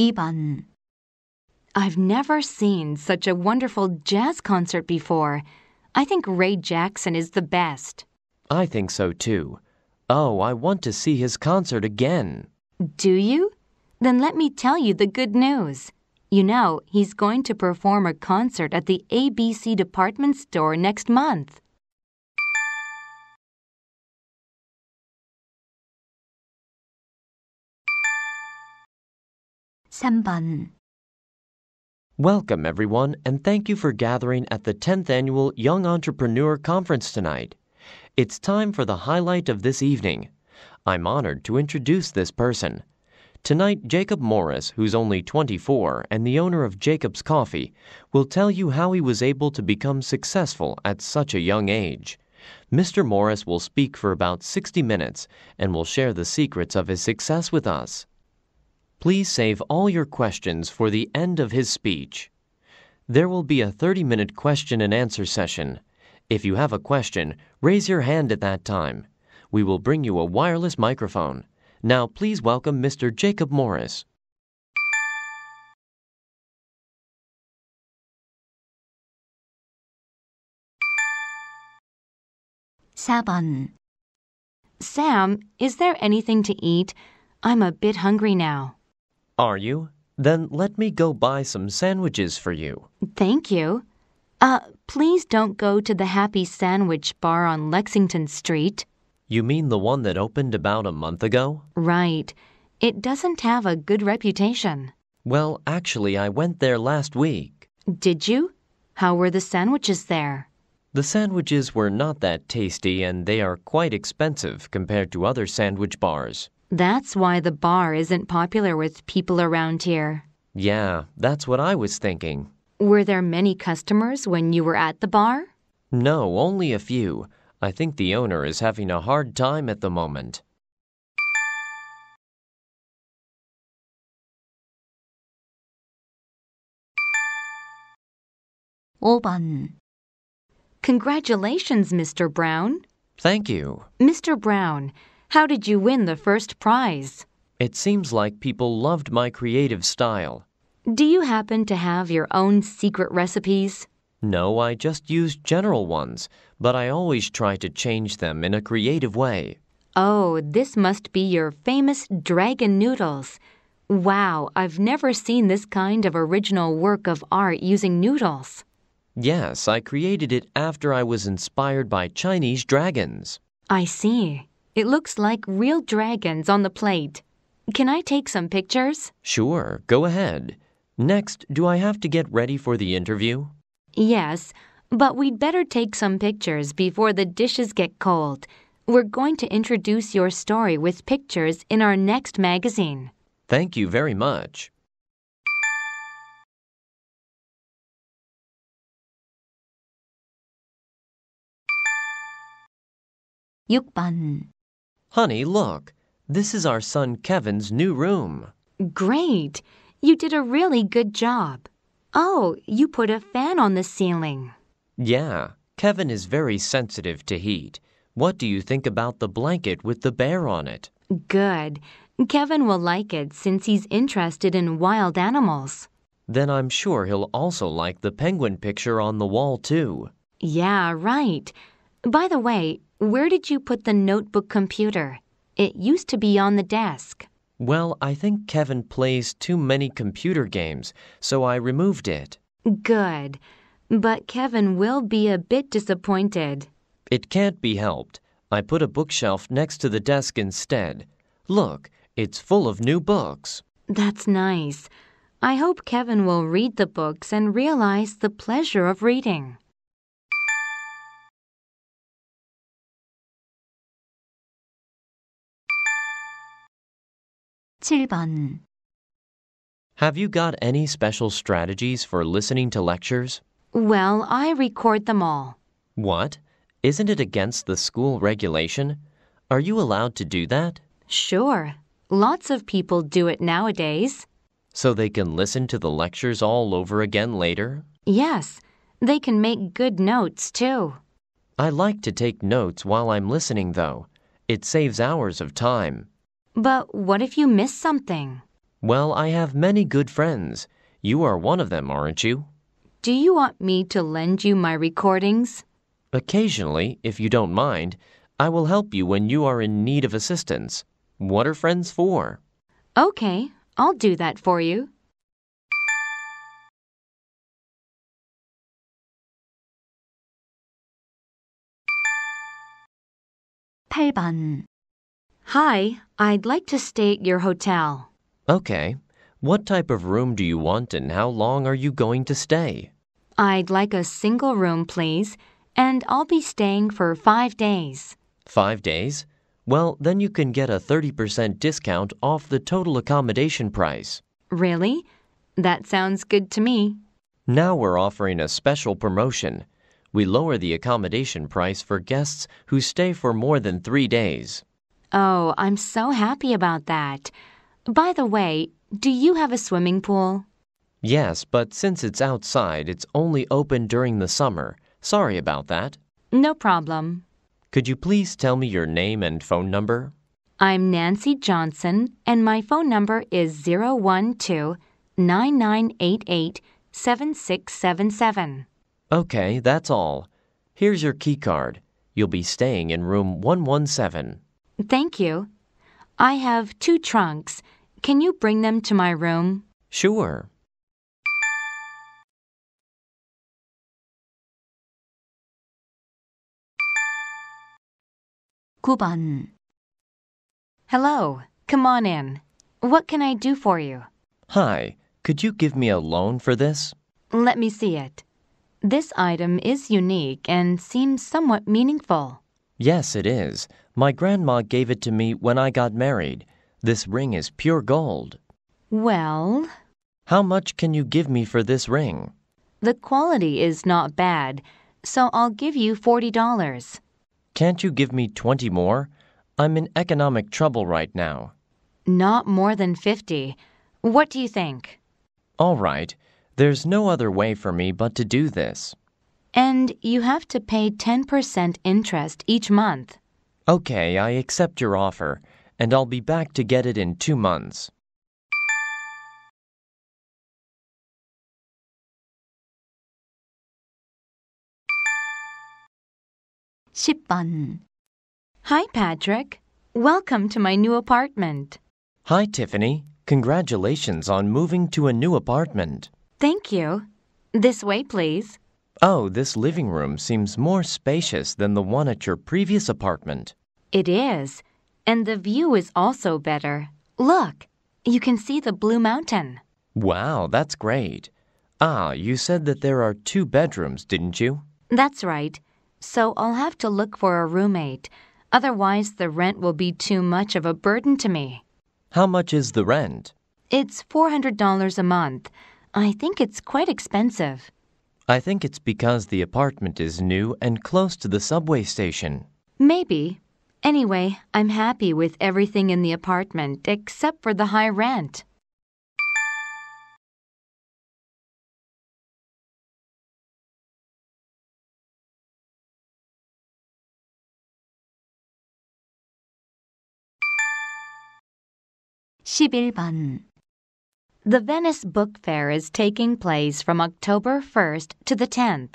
2번 I've never seen such a wonderful jazz concert before. I think Ray Jackson is the best. I think so too. Oh, I want to see his concert again. Do you? Then let me tell you the good news. You know, he's going to perform a concert at the ABC department store next month. 3번 Welcome, everyone, and thank you for gathering at the 10th Annual Young Entrepreneur Conference tonight. It's time for the highlight of this evening. I'm honored to introduce this person. Tonight, Jacob Morris, who's only 24 and the owner of Jacob's Coffee, will tell you how he was able to become successful at such a young age. Mr. Morris will speak for about 60 minutes and will share the secrets of his success with us. Please save all your questions for the end of his speech. There will be a 30 minute question and answer session. If you have a question, raise your hand at that time. We will bring you a wireless microphone. Now, please welcome Mr. Jacob Morris. 사번 Sam, is there anything to eat? I'm a bit hungry now. Are you? Then let me go buy some sandwiches for you. Thank you. Uh, please don't go to the Happy Sandwich Bar on Lexington Street. You mean the one that opened about a month ago? Right. It doesn't have a good reputation. Well, actually, I went there last week. Did you? How were the sandwiches there? The sandwiches were not that tasty and they are quite expensive compared to other sandwich bars. That's why the bar isn't popular with people around here. Yeah, that's what I was thinking. Were there many customers when you were at the bar? No, only a few. I think the owner is having a hard time at the moment. 오번 Congratulations, Mr. Brown. Thank you. Mr. Brown, how did you win the first prize? It seems like people loved my creative style. Do you happen to have your own secret recipes? No, I just use general ones, but I always try to change them in a creative way. Oh, this must be your famous dragon noodles. Wow, I've never seen this kind of original work of art using noodles. Yes, I created it after I was inspired by Chinese dragons. I see. It looks like real dragons on the plate. Can I take some pictures? Sure, go ahead. Next, do I have to get ready for the interview? Yes, but we'd better take some pictures before the dishes get cold. We're going to introduce your story with pictures in our next magazine. Thank you very much. Honey, look. This is our son Kevin's new room. Great! You did a really good job. Oh, you put a fan on the ceiling. Yeah, Kevin is very sensitive to heat. What do you think about the blanket with the bear on it? Good. Kevin will like it since he's interested in wild animals. Then I'm sure he'll also like the penguin picture on the wall, too. Yeah, right. By the way, where did you put the notebook computer? It used to be on the desk. Well, I think Kevin plays too many computer games, so I removed it. Good. But Kevin will be a bit disappointed. It can't be helped. I put a bookshelf next to the desk instead. Look, it's full of new books. That's nice. I hope Kevin will read the books and realize the pleasure of reading. 칠번 Have you got any special strategies for listening to lectures? Well, I record them all. What? Isn't it against the school regulation? Are you allowed to do that? Sure. Lots of people do it nowadays. So they can listen to the lectures all over again later? Yes, they can make good notes too. I like to take notes while I'm listening, though. It saves hours of time. But what if you miss something? Well, I have many good friends. You are one of them, aren't you? Do you want me to lend you my recordings? Occasionally, if you don't mind, I will help you when you are in need of assistance. What are friends for? Okay, I'll do that for you. 팔번 Hi, I'd like to stay at your hotel. Okay. What type of room do you want and how long are you going to stay? I'd like a single room, please, and I'll be staying for five days. Five days? Well, then you can get a 30% discount off the total accommodation price. Really? That sounds good to me. Now we're offering a special promotion. We lower the accommodation price for guests who stay for more than three days. Oh, I'm so happy about that. By the way, do you have a swimming pool? Yes, but since it's outside, it's only open during the summer. Sorry about that. No problem. Could you please tell me your name and phone number? I'm Nancy Johnson, and my phone number is 012 9988 7677. Okay, that's all. Here's your key card. You'll be staying in room 117. Thank you. I have two trunks. Can you bring them to my room? Sure. 구번 Hello, come on in. What can I do for you? Hi, could you give me a loan for this? Let me see it. This item is unique and seems somewhat meaningful. Yes, it is. My grandma gave it to me when I got married. This ring is pure gold. Well, How much can you give me for this ring? the quality is not bad, so I'll give you $40. Can't you give me 20 more? I'm in economic trouble right now. Not more than 50. What do you think? All right. There's no other way for me but to do this. And you have to pay 10% interest each month. Okay, I accept your offer, and I'll be back to get it in two months. 십 Hi, Patrick. Welcome to my new apartment. Hi, Tiffany. Congratulations on moving to a new apartment. Thank you. This way, please. Oh, this living room seems more spacious than the one at your previous apartment. It is. And the view is also better. Look, you can see the Blue Mountain. Wow, that's great. Ah, you said that there are two bedrooms, didn't you? That's right. So I'll have to look for a roommate. Otherwise, the rent will be too much of a burden to me. How much is the rent? It's $400 a month. I think it's quite expensive. I think it's because the apartment is new and close to the subway station. Maybe. Anyway, I'm happy with everything in the apartment except for the high rent. (11번) The Venice Book Fair is taking place from October 1st to the 10th.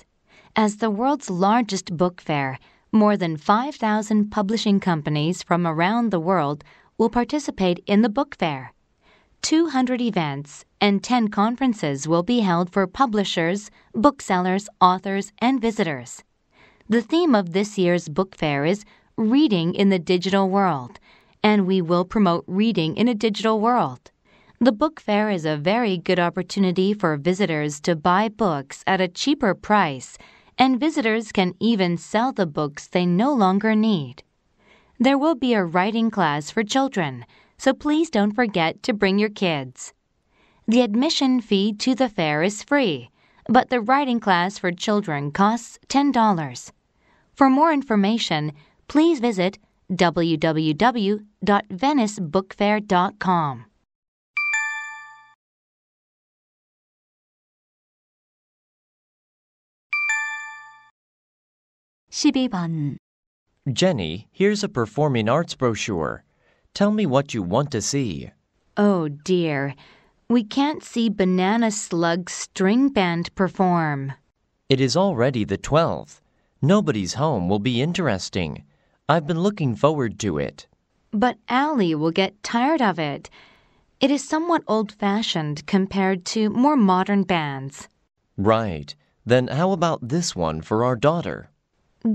As the world's largest book fair, more than 5,000 publishing companies from around the world will participate in the book fair. 200 events and 10 conferences will be held for publishers, booksellers, authors, and visitors. The theme of this year's book fair is Reading in the Digital World, and we will promote reading in a digital world. The book fair is a very good opportunity for visitors to buy books at a cheaper price, and visitors can even sell the books they no longer need. There will be a writing class for children, so please don't forget to bring your kids. The admission fee to the fair is free, but the writing class for children costs $10. For more information, please visit www.venicebookfair.com. 12번. Jenny, here's a performing arts brochure. Tell me what you want to see. Oh dear, we can't see Banana Slug String Band perform. It is already the 12th. Nobody's home will be interesting. I've been looking forward to it. But Allie will get tired of it. It is somewhat old fashioned compared to more modern bands. Right. Then how about this one for our daughter?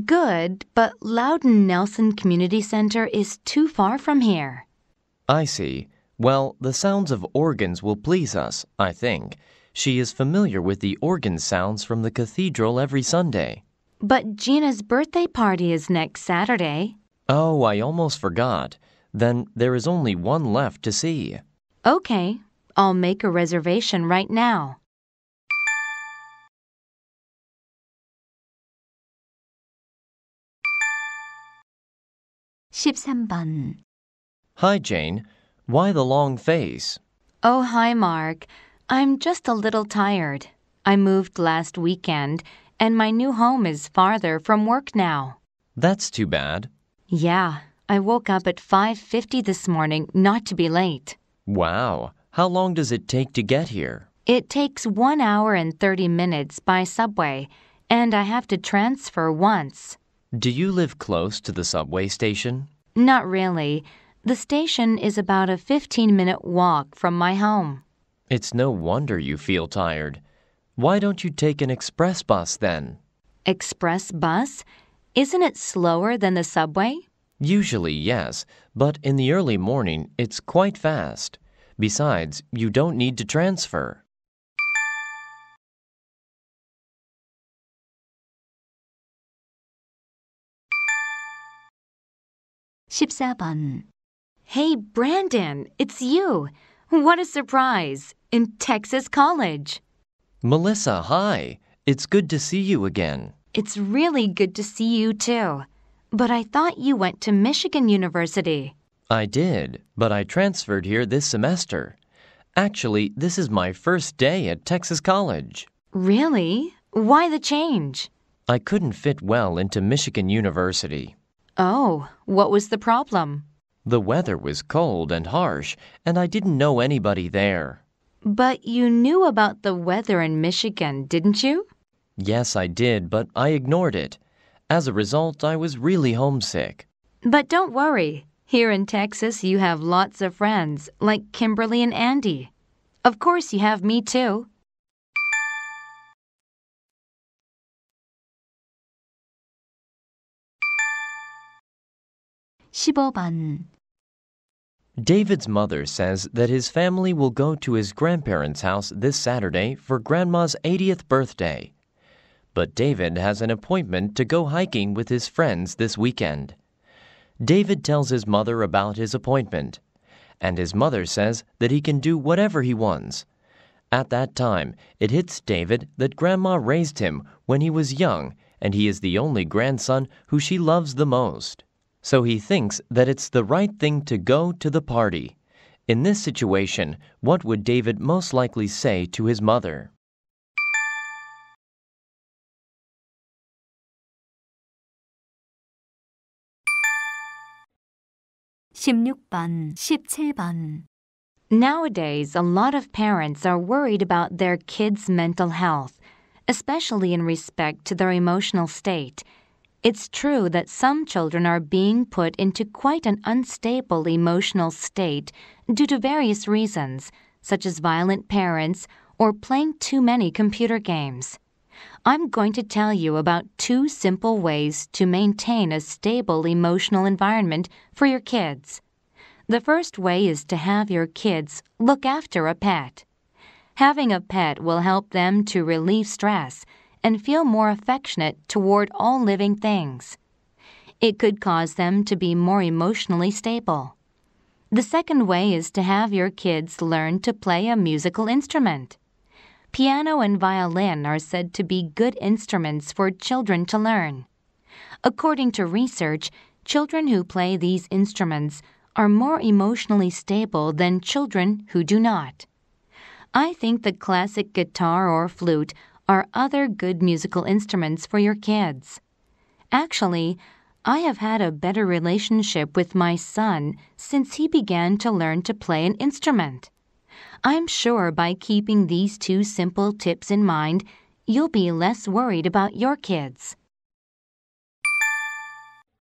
Good, but Loudon Nelson Community Center is too far from here. I see. Well, the sounds of organs will please us, I think. She is familiar with the organ sounds from the cathedral every Sunday. But Gina's birthday party is next Saturday. Oh, I almost forgot. Then there is only one left to see. Okay, I'll make a reservation right now. (13번) Hi, Jane. Why the long face? Oh, hi, Mark. I'm just a little tired. I moved last weekend, and my new home is farther from work now. That's too bad. Yeah, I woke up at 5:50 this morning not to be late. Wow. How long does it take to get here? It takes 1 hour and 30 minutes by subway, and I have to transfer once. Do you live close to the subway station? Not really. The station is about a 15-minute walk from my home. It's no wonder you feel tired. Why don't you take an express bus then? Express bus? Isn't it slower than the subway? Usually, yes, but in the early morning it's quite fast. Besides, you don't need to transfer. (14번) Hey, Brandon, it's you. What a surprise. In Texas College. Melissa, hi. It's good to see you again. It's really good to see you too. But I thought you went to Michigan University. I did, but I transferred here this semester. Actually, this is my first day at Texas College. Really? Why the change? I couldn't fit well into Michigan University. Oh, what was the problem? The weather was cold and harsh, and I didn't know anybody there. But you knew about the weather in Michigan, didn't you? Yes, I did, but I ignored it. As a result, I was really homesick. But don't worry. Here in Texas, you have lots of friends, like Kimberly and Andy. Of course, you have me too. (15번) David's mother says that his family will go to his grandparents' house this Saturday for Grandma's 80th birthday. But David has an appointment to go hiking with his friends this weekend. David tells his mother about his appointment, and his mother says that he can do whatever he wants. At that time, it hits David that Grandma raised him when he was young, and he is the only grandson who she loves the most. So he thinks that it's the right thing to go to the party. In this situation, what would David most likely say to his mother? (16번) (17번) Nowadays, a lot of parents are worried about their kids' mental health, especially in respect to their emotional state. It's true that some children are being put into quite an unstable emotional state due to various reasons, such as violent parents or playing too many computer games. I'm going to tell you about two simple ways to maintain a stable emotional environment for your kids. The first way is to have your kids look after a pet. Having a pet will help them to relieve stress and feel more affectionate toward all living things. It could cause them to be more emotionally stable. The second way is to have your kids learn to play a musical instrument. Piano and violin are said to be good instruments for children to learn. According to research, children who play these instruments are more emotionally stable than children who do not. I think the classic guitar or flute are other good musical instruments for your kids. Actually, I have had a better relationship with my son since he began to learn to play an instrument. I'm sure by keeping these two simple tips in mind, you'll be less worried about your kids.